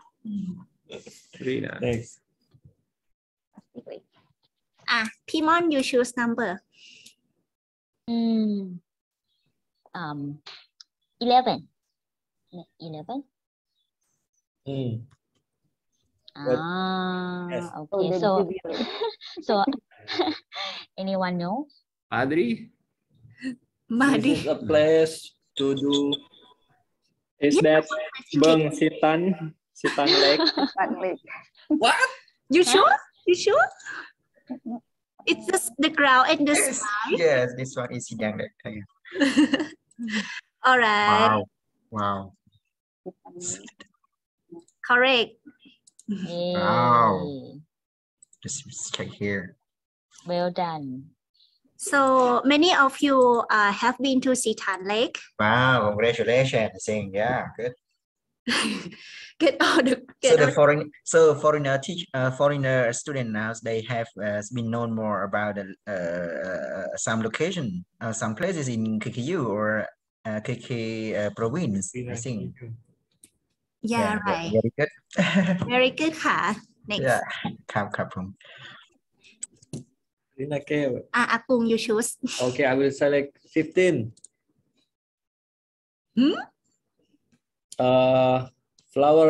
Rina. Thanks. Ah, Pimon, you choose number. Mm. Um, eleven. Eleven. Mm. But- Ah, Yes. Oh, okay. the So, so anyone know? Adri, buddy This is a place to do. Is that Bang Sitan Sitan Lake? Exactly. you sure you sure it's just the ground and the Yes, sky yes, this one is Sidang Lake. All right Wow, wow. correct Wow. Yay. Just check here. Well done. so many of you uh, have been to Sitan Lake Wow, congratulations. Saying yeah, good. get all the So get the all foreign, so foreigner teach, uh, foreigner student now they have uh, been known more about the, uh, some location, uh, some places in KKU or uh, KK uh, province. I think. yeah ve- right Very good. very good ค่ะ next yeah, ครับครับผม Rina Kev. อ่ะอากุง you choose Okay, I will select 15. Hmm? Uh, flower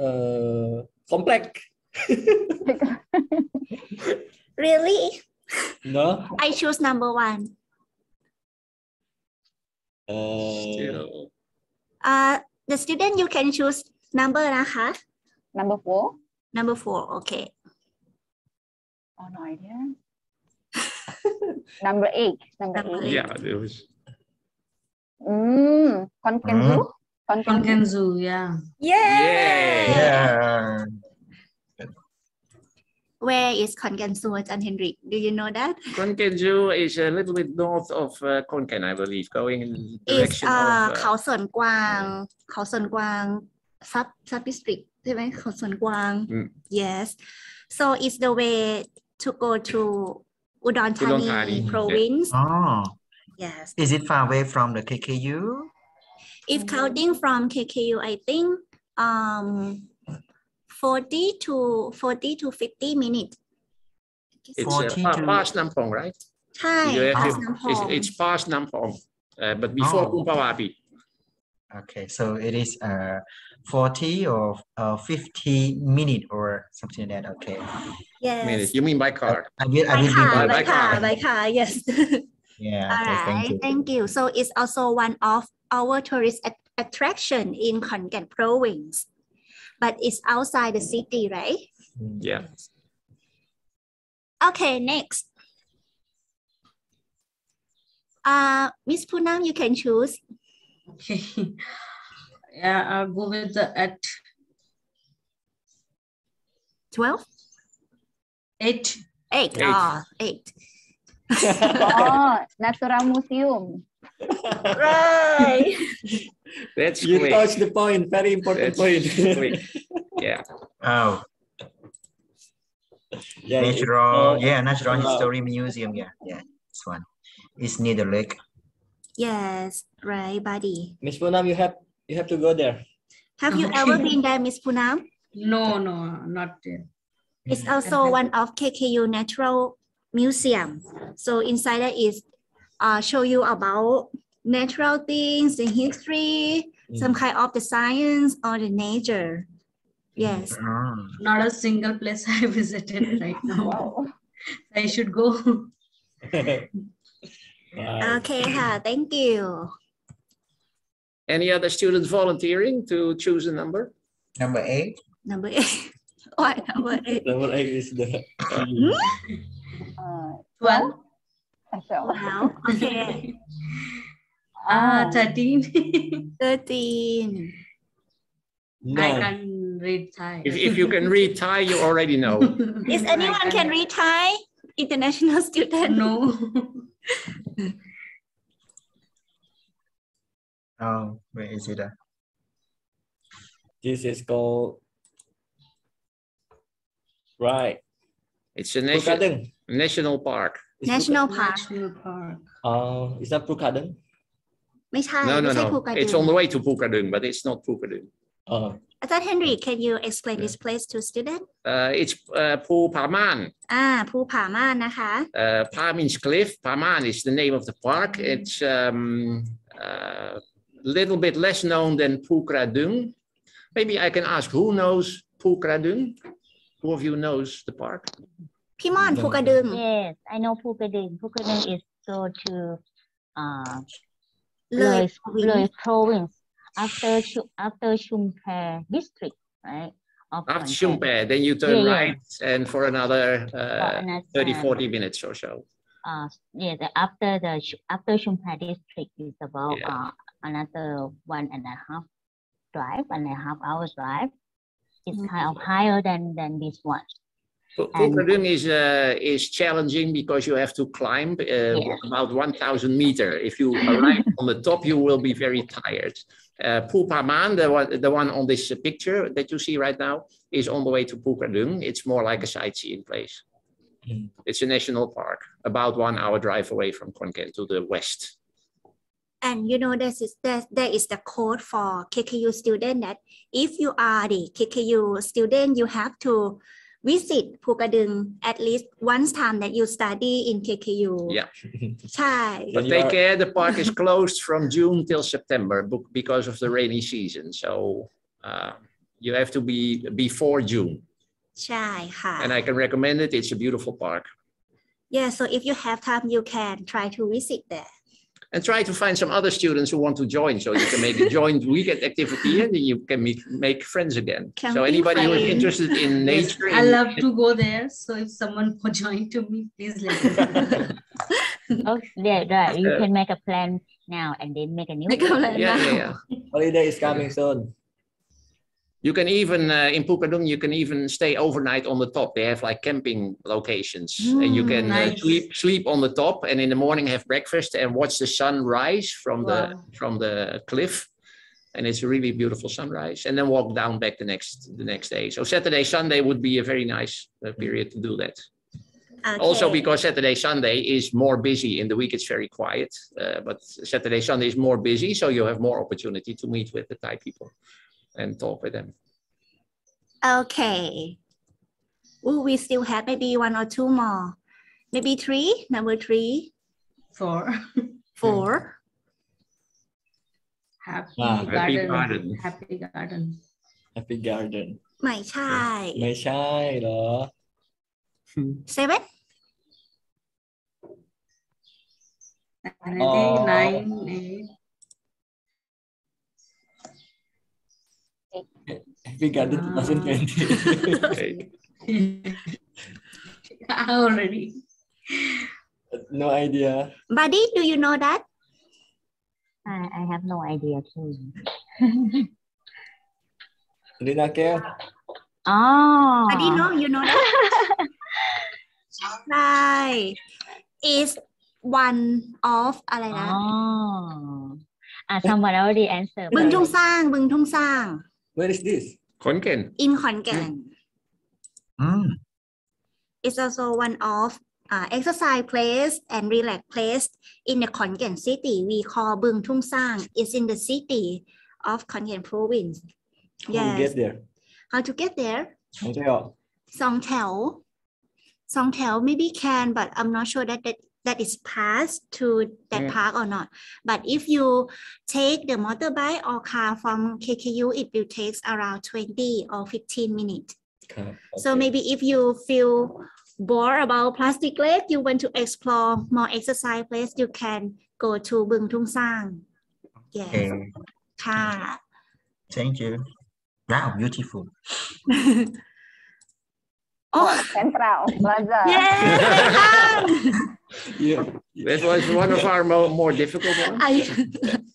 uh, complex. really No? I choose number one Uh, still uh the student you can choose number นะคะ Number four. number four okay Oh, no idea. Number eight. Number Number eight. yeah, there was Mm, Khon Kaen Zoo? Mm. Khon Kaen Zoo, yeah. Yay! Yeah. Where is Khon Kaen Zoo, John Henry? Do you know that? Khon Kaen Zoo is a little bit north of uh, Khon Kaen, I believe, going in direction it's, uh, of... Uh, uh เขาสวนกวางเขาสวนกวาง sub sub district ใช่ไหมเขาสวนกวาง yes so it's the way to go to Udon Thani province. Yeah. Oh. Yes. Is it far away from the KKU? If counting from KKU, I think um, 40 to 40 to 50 minutes. It's uh, 40 to... past Nampong, right? Hi, It's, it's past Nampong, uh, but before oh. Kumpawabi. Okay, so it is uh, 40 or uh, 50 minute or something like that, okay. Yes. Minutes. You mean by car? Uh, I mean, I mean by, by, by car, by car, by car, yes. Yeah, All okay, thank you. thank you. So it's also one of our tourist at- attraction in Khon Kaen province, but it's outside the city, right? Yeah. Okay, next. Uh, Miss Punam, you can choose. Okay. Yeah, I'll go with the at 12? eight. 8. Eight. Ah, 8. Oh, Natural Museum. Right. That's you quick. touched the point. Very important That's point. quick. Yeah. Oh, yeah, it's, natural, uh, yeah, Natural uh, History Museum. Yeah, yeah, this one. It's near the lake. yes, right, buddy. Miss Punam, you have you have to go there. Have you ever been there, Miss Punam? No, no, not there. It's also one of KKU Natural Museum. So inside that is uh, show you about natural things, the history, mm. some kind of the science or the nature. Yes. Oh, Not a single place I visited right now. Wow. I should go. Wow. Okay, ha, thank you. Any other students volunteering to choose a number? number eight. Number eight. What number eight? Number eight is the hmm? Uh, Twelve. so, Wow. Okay. Ah, Oh. 13. 13. I can read Thai. If, if you can read Thai, you already know. Is anyone can read Thai? International student? No. Oh, where is it? uh? This is called right. It's a Brook nation, Garden. national park. It's Brook- National Park National Park. Uh, is that Brook Garden? ไม่ใช่ No, no, ไม่ใช่ภู no. กระดึ It's ง on the way to Pukadung, but it's not Pukadung. Uh, อาจารย์เฮนรี่ can you explain this place to student Uh, it's uh, Pu Paman. อ่าภูผาม่านนะคะ Uh, Pa means cliff. Paman is the name of the park. It's um, uh, a little bit less known than Pukradung. Maybe I can ask who knows Pukradung? Who of you knows the park? Pimon, Pukadum. Yes, I know Pukadum. Pukadum is so to uh, Loei, Loei province after after Chum Phae district, right? Of after Chum Phae, then you turn yeah, right yeah. and for another, uh, for another 30, 40 minutes or so. Uh, yeah, the, after the after Chum Phae district is about yeah. uh, another one and a half drive, and a half hour drive. It's kind of higher than than this one. Pu- And- Pukadung is uh, is challenging because you have to climb uh, Yeah. about 1,000 meter. If you arrive on the top, you will be very tired. Uh, Pupaman, the one, the one on this uh, picture that you see right now, is on the way to Pukadung. It's more like a sightseeing place. Mm. It's a national park, about one hour drive away from Khon Kaen to the west. And you know, this is that there is the code for KKU student that if you are the KKU student, you have to visit Pukadung at least once time that you study in KKU. Yeah. Chai. But take care, the park is closed from June till September because of the rainy season. So uh, you have to be before June. Chai. And I can recommend it. It's a beautiful park. Yeah, so if you have time, you can try to visit there. And try to find some other students who want to join so you can make a joint weekend activity and then you can make, make friends again. So anybody who is interested in Yes, nature, I in- love to go there. So if someone will join to me, please let me know. Oh, yeah, right. You Uh, can make a plan now and then make a new Make a plan. plan. yeah, yeah, yeah. holiday is coming soon. You can even, uh, in Pukadung, you can even stay overnight on the top. They have like camping locations and you Mm, can uh, sleep, sleep on the top and in the morning have breakfast and watch the sun rise from the, from the cliff. And it's a really beautiful sunrise and then walk down back the next, the next day. So Saturday, Sunday would be a very nice uh, period to do that. Also because Saturday, Sunday is more busy. In the week, it's very quiet. Uh, but Saturday, Sunday is more busy. So you have more opportunity to meet with the Thai people and talk with them. okay Will we still have maybe one or two more maybe three number three For four happy Ah, Happy garden. garden. Happy garden. Happy Garden ไม่ใช่ ไม่ใช่เหรอ seven And I think Oh. nine, eight. Happy Garden Ah. 2020 Okay. already. no idea buddy do you know that I, I have no idea too. Rina Keo Oh. buddy know you know that ใช่ is one of อะไรนะ Oh. Ah, someone already answered. บึง but- ทุ่งสร้าง บึงทุ่งสร้าง where is this Khon Kaen. in Khon Kaen. Mm. It's also one of uh, exercise place and relax place in the Khon Kaen city. We call Bung Tung Sang. It's in the city of Khon Kaen province. How yes. to get there? How to get there? Songthaew. Songthaew. Songthaew maybe can, but I'm not sure that that that is passed to that yeah. park or not. But if you take the motorbike or car from KKU, it will take around 20 or 15 minutes. Okay. So maybe if you feel bored about Plastic Lake, you want to explore more exercise place, you can go to Bung Thung Sang. Yes. Okay. Thank you. Wow, beautiful. oh Central Plaza. yeah yeah That was one of our more, more difficult ones. I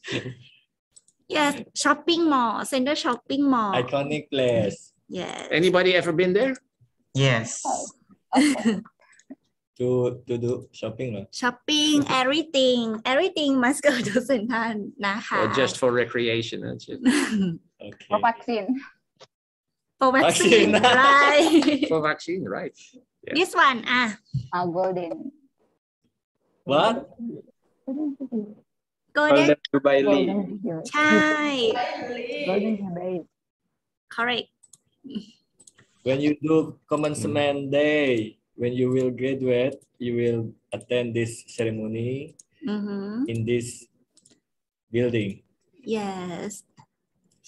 yes shopping mall center shopping mall iconic place Yes. Anybody ever been there? Yes. to to do shopping lah. shopping everything everything must go to เซ็นทรัลนะคะ Or just for recreation? That's it. Okay. For vaccine. for vaccine Vaccine. right For vaccine, right? Yeah. this one ah Uh, golden. What? golden Golden Jubilee. Golden here. Golden correct When you do commencement day, when you will graduate, you will attend this ceremony Mhm. in this building. yes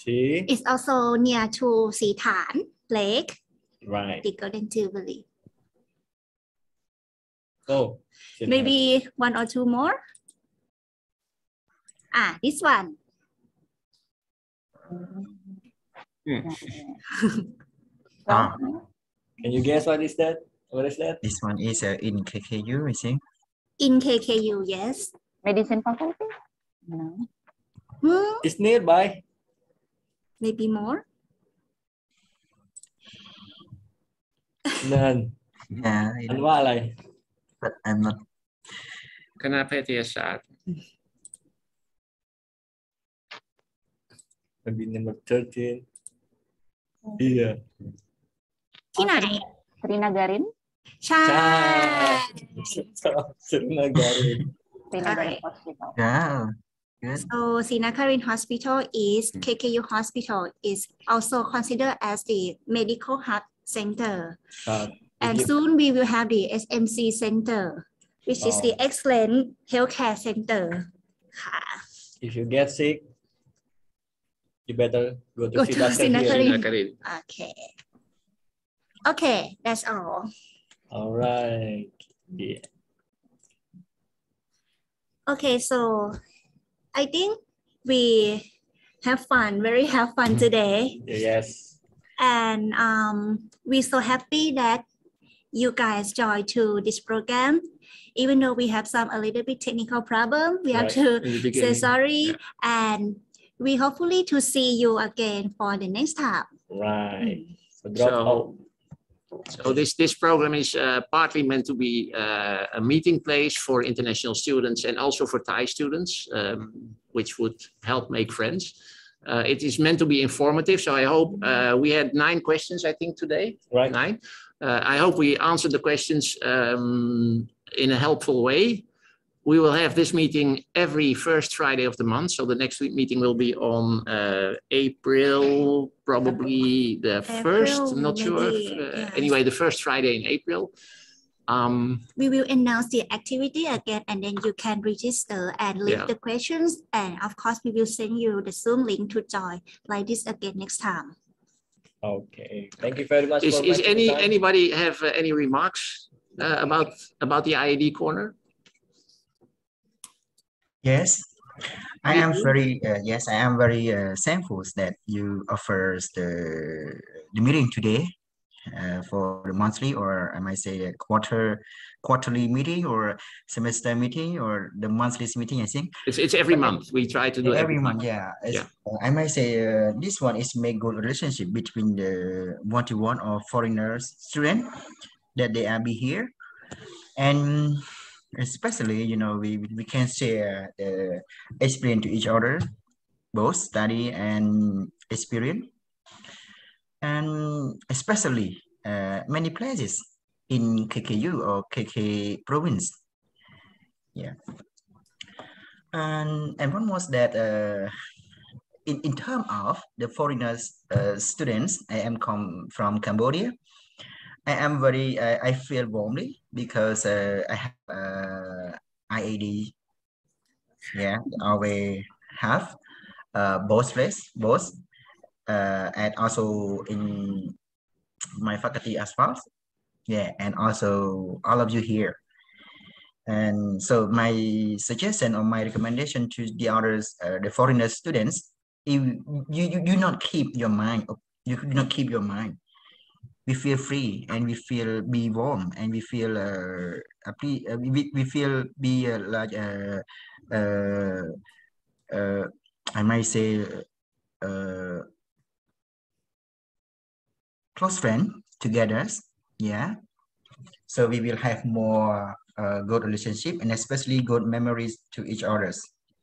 it's also near to Sitan Lake. Right. The Golden Jubilee. Oh. Maybe one or two more. Ah, this one. Hmm. Ah. Can you guess what is that? What is that? This one is uh, in KKU, I think. In KKU, yes. Medicine faculty? No. Hmm? It's nearby. Maybe more? Dan, Nah, and why? But I'm not. Kenapa dia sad? Maybe number 13. Iya. Yeah. Kinari. Rina Garin. Shay. Rina Garin. Rina Garin Yeah. So Srinagarind Hospital is mm. KKU Hospital is also considered as the medical hub center. Uh, and soon we will have the SMC center, which oh. is the excellent healthcare center. If you get sick, you better go to, go Srinagarind. Okay. Okay, that's all. All right. Yeah. Okay, so I think we have fun, very have fun today. Yes. And um, we're so happy that you guys joined to this program. Even though we have some a little bit technical problem, we have to in the say sorry. yeah. And we hopefully to see you again for the next time. Right. So drop out. So, this, this program is uh, partly meant to be uh, a meeting place for international students and also for Thai students, um, which would help make friends. Uh, it is meant to be informative, so I hope uh, we had nine questions, I think, today. Right. Nine. Uh, I hope we answered the questions um, in a helpful way. We will have this meeting every first Friday of the month. So the next week meeting will be on uh, April, probably the first. I'm not sure. if, uh, yes. Anyway, the first Friday in April. Um, We will announce the activity again and then you can register and leave Yeah. the questions. And of course, we will send you the Zoom link to join like this again next time. Okay. Thank you very much. is for is any anybody have uh, any remarks uh, about about the IAD corner? Yes, I am very uh, yes, I am very uh, thankful that you offers the the meeting today uh, for the monthly or I might say a quarter quarterly meeting or semester meeting or the monthly meeting. I think It's it's every month. We try to do Yeah, every month. Yeah, Yeah. uh, I might say uh, this one is make good relationship between the one-to-one or foreigners student that they are be here, and especially you know we we can share the experience to each other, both study and experience, and especially uh, many places in KKU or KK province. Yeah. And and one was that uh, in in terms of the foreigners uh, students, I am come from Cambodia. I am very uh, I feel warmly because uh, I have uh, IAD. Yeah, always have uh, both place both uh, and also in my faculty as well. Yeah, and also all of you here. And so my suggestion or my recommendation to the others, uh, the foreigner students, if you, you do not keep your mind, you do not keep your mind. We feel free and we feel be warm and we feel uh, uh, we, we feel be uh, like uh, uh, uh, I might say uh, close friend together. Yeah. So we will have more uh, good relationship and especially good memories to each others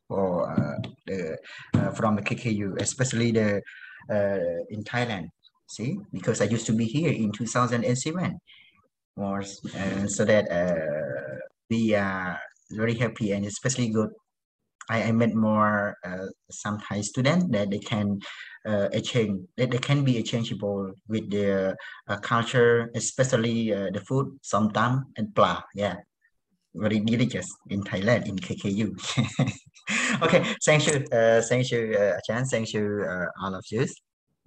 for uh, the uh, from the KKU, especially the uh, in Thailand. See, because I used to be here in 2007, or uh, so that uh, we are very happy and especially good. I, I met more uh, some Thai students that they can uh, that they can be exchangeable with their uh, culture, especially uh, the food, somtam and pla. Yeah, very delicious in Thailand in KKU. okay, thank you, uh, thank you, uh, Chan, thank you, uh, all of you.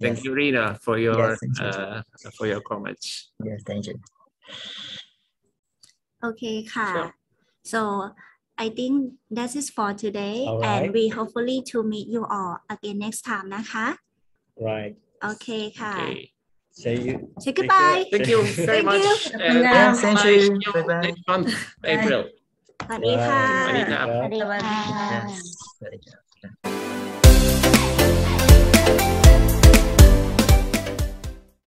Thank yes. you, Rita, for your yes, uh, for your comments. Yes, thank you. Okay, ka. So, so I think that is for today, right. and we hopefully to meet you all again next time, นะคะ Right. Okay, ka. okay. Say you. Say goodbye. Thank you very much. Thank you. Uh, thank you. Bye bye. Next month, April. สวัสดีค่ะสวัสดีครับสวัสดีค่ะ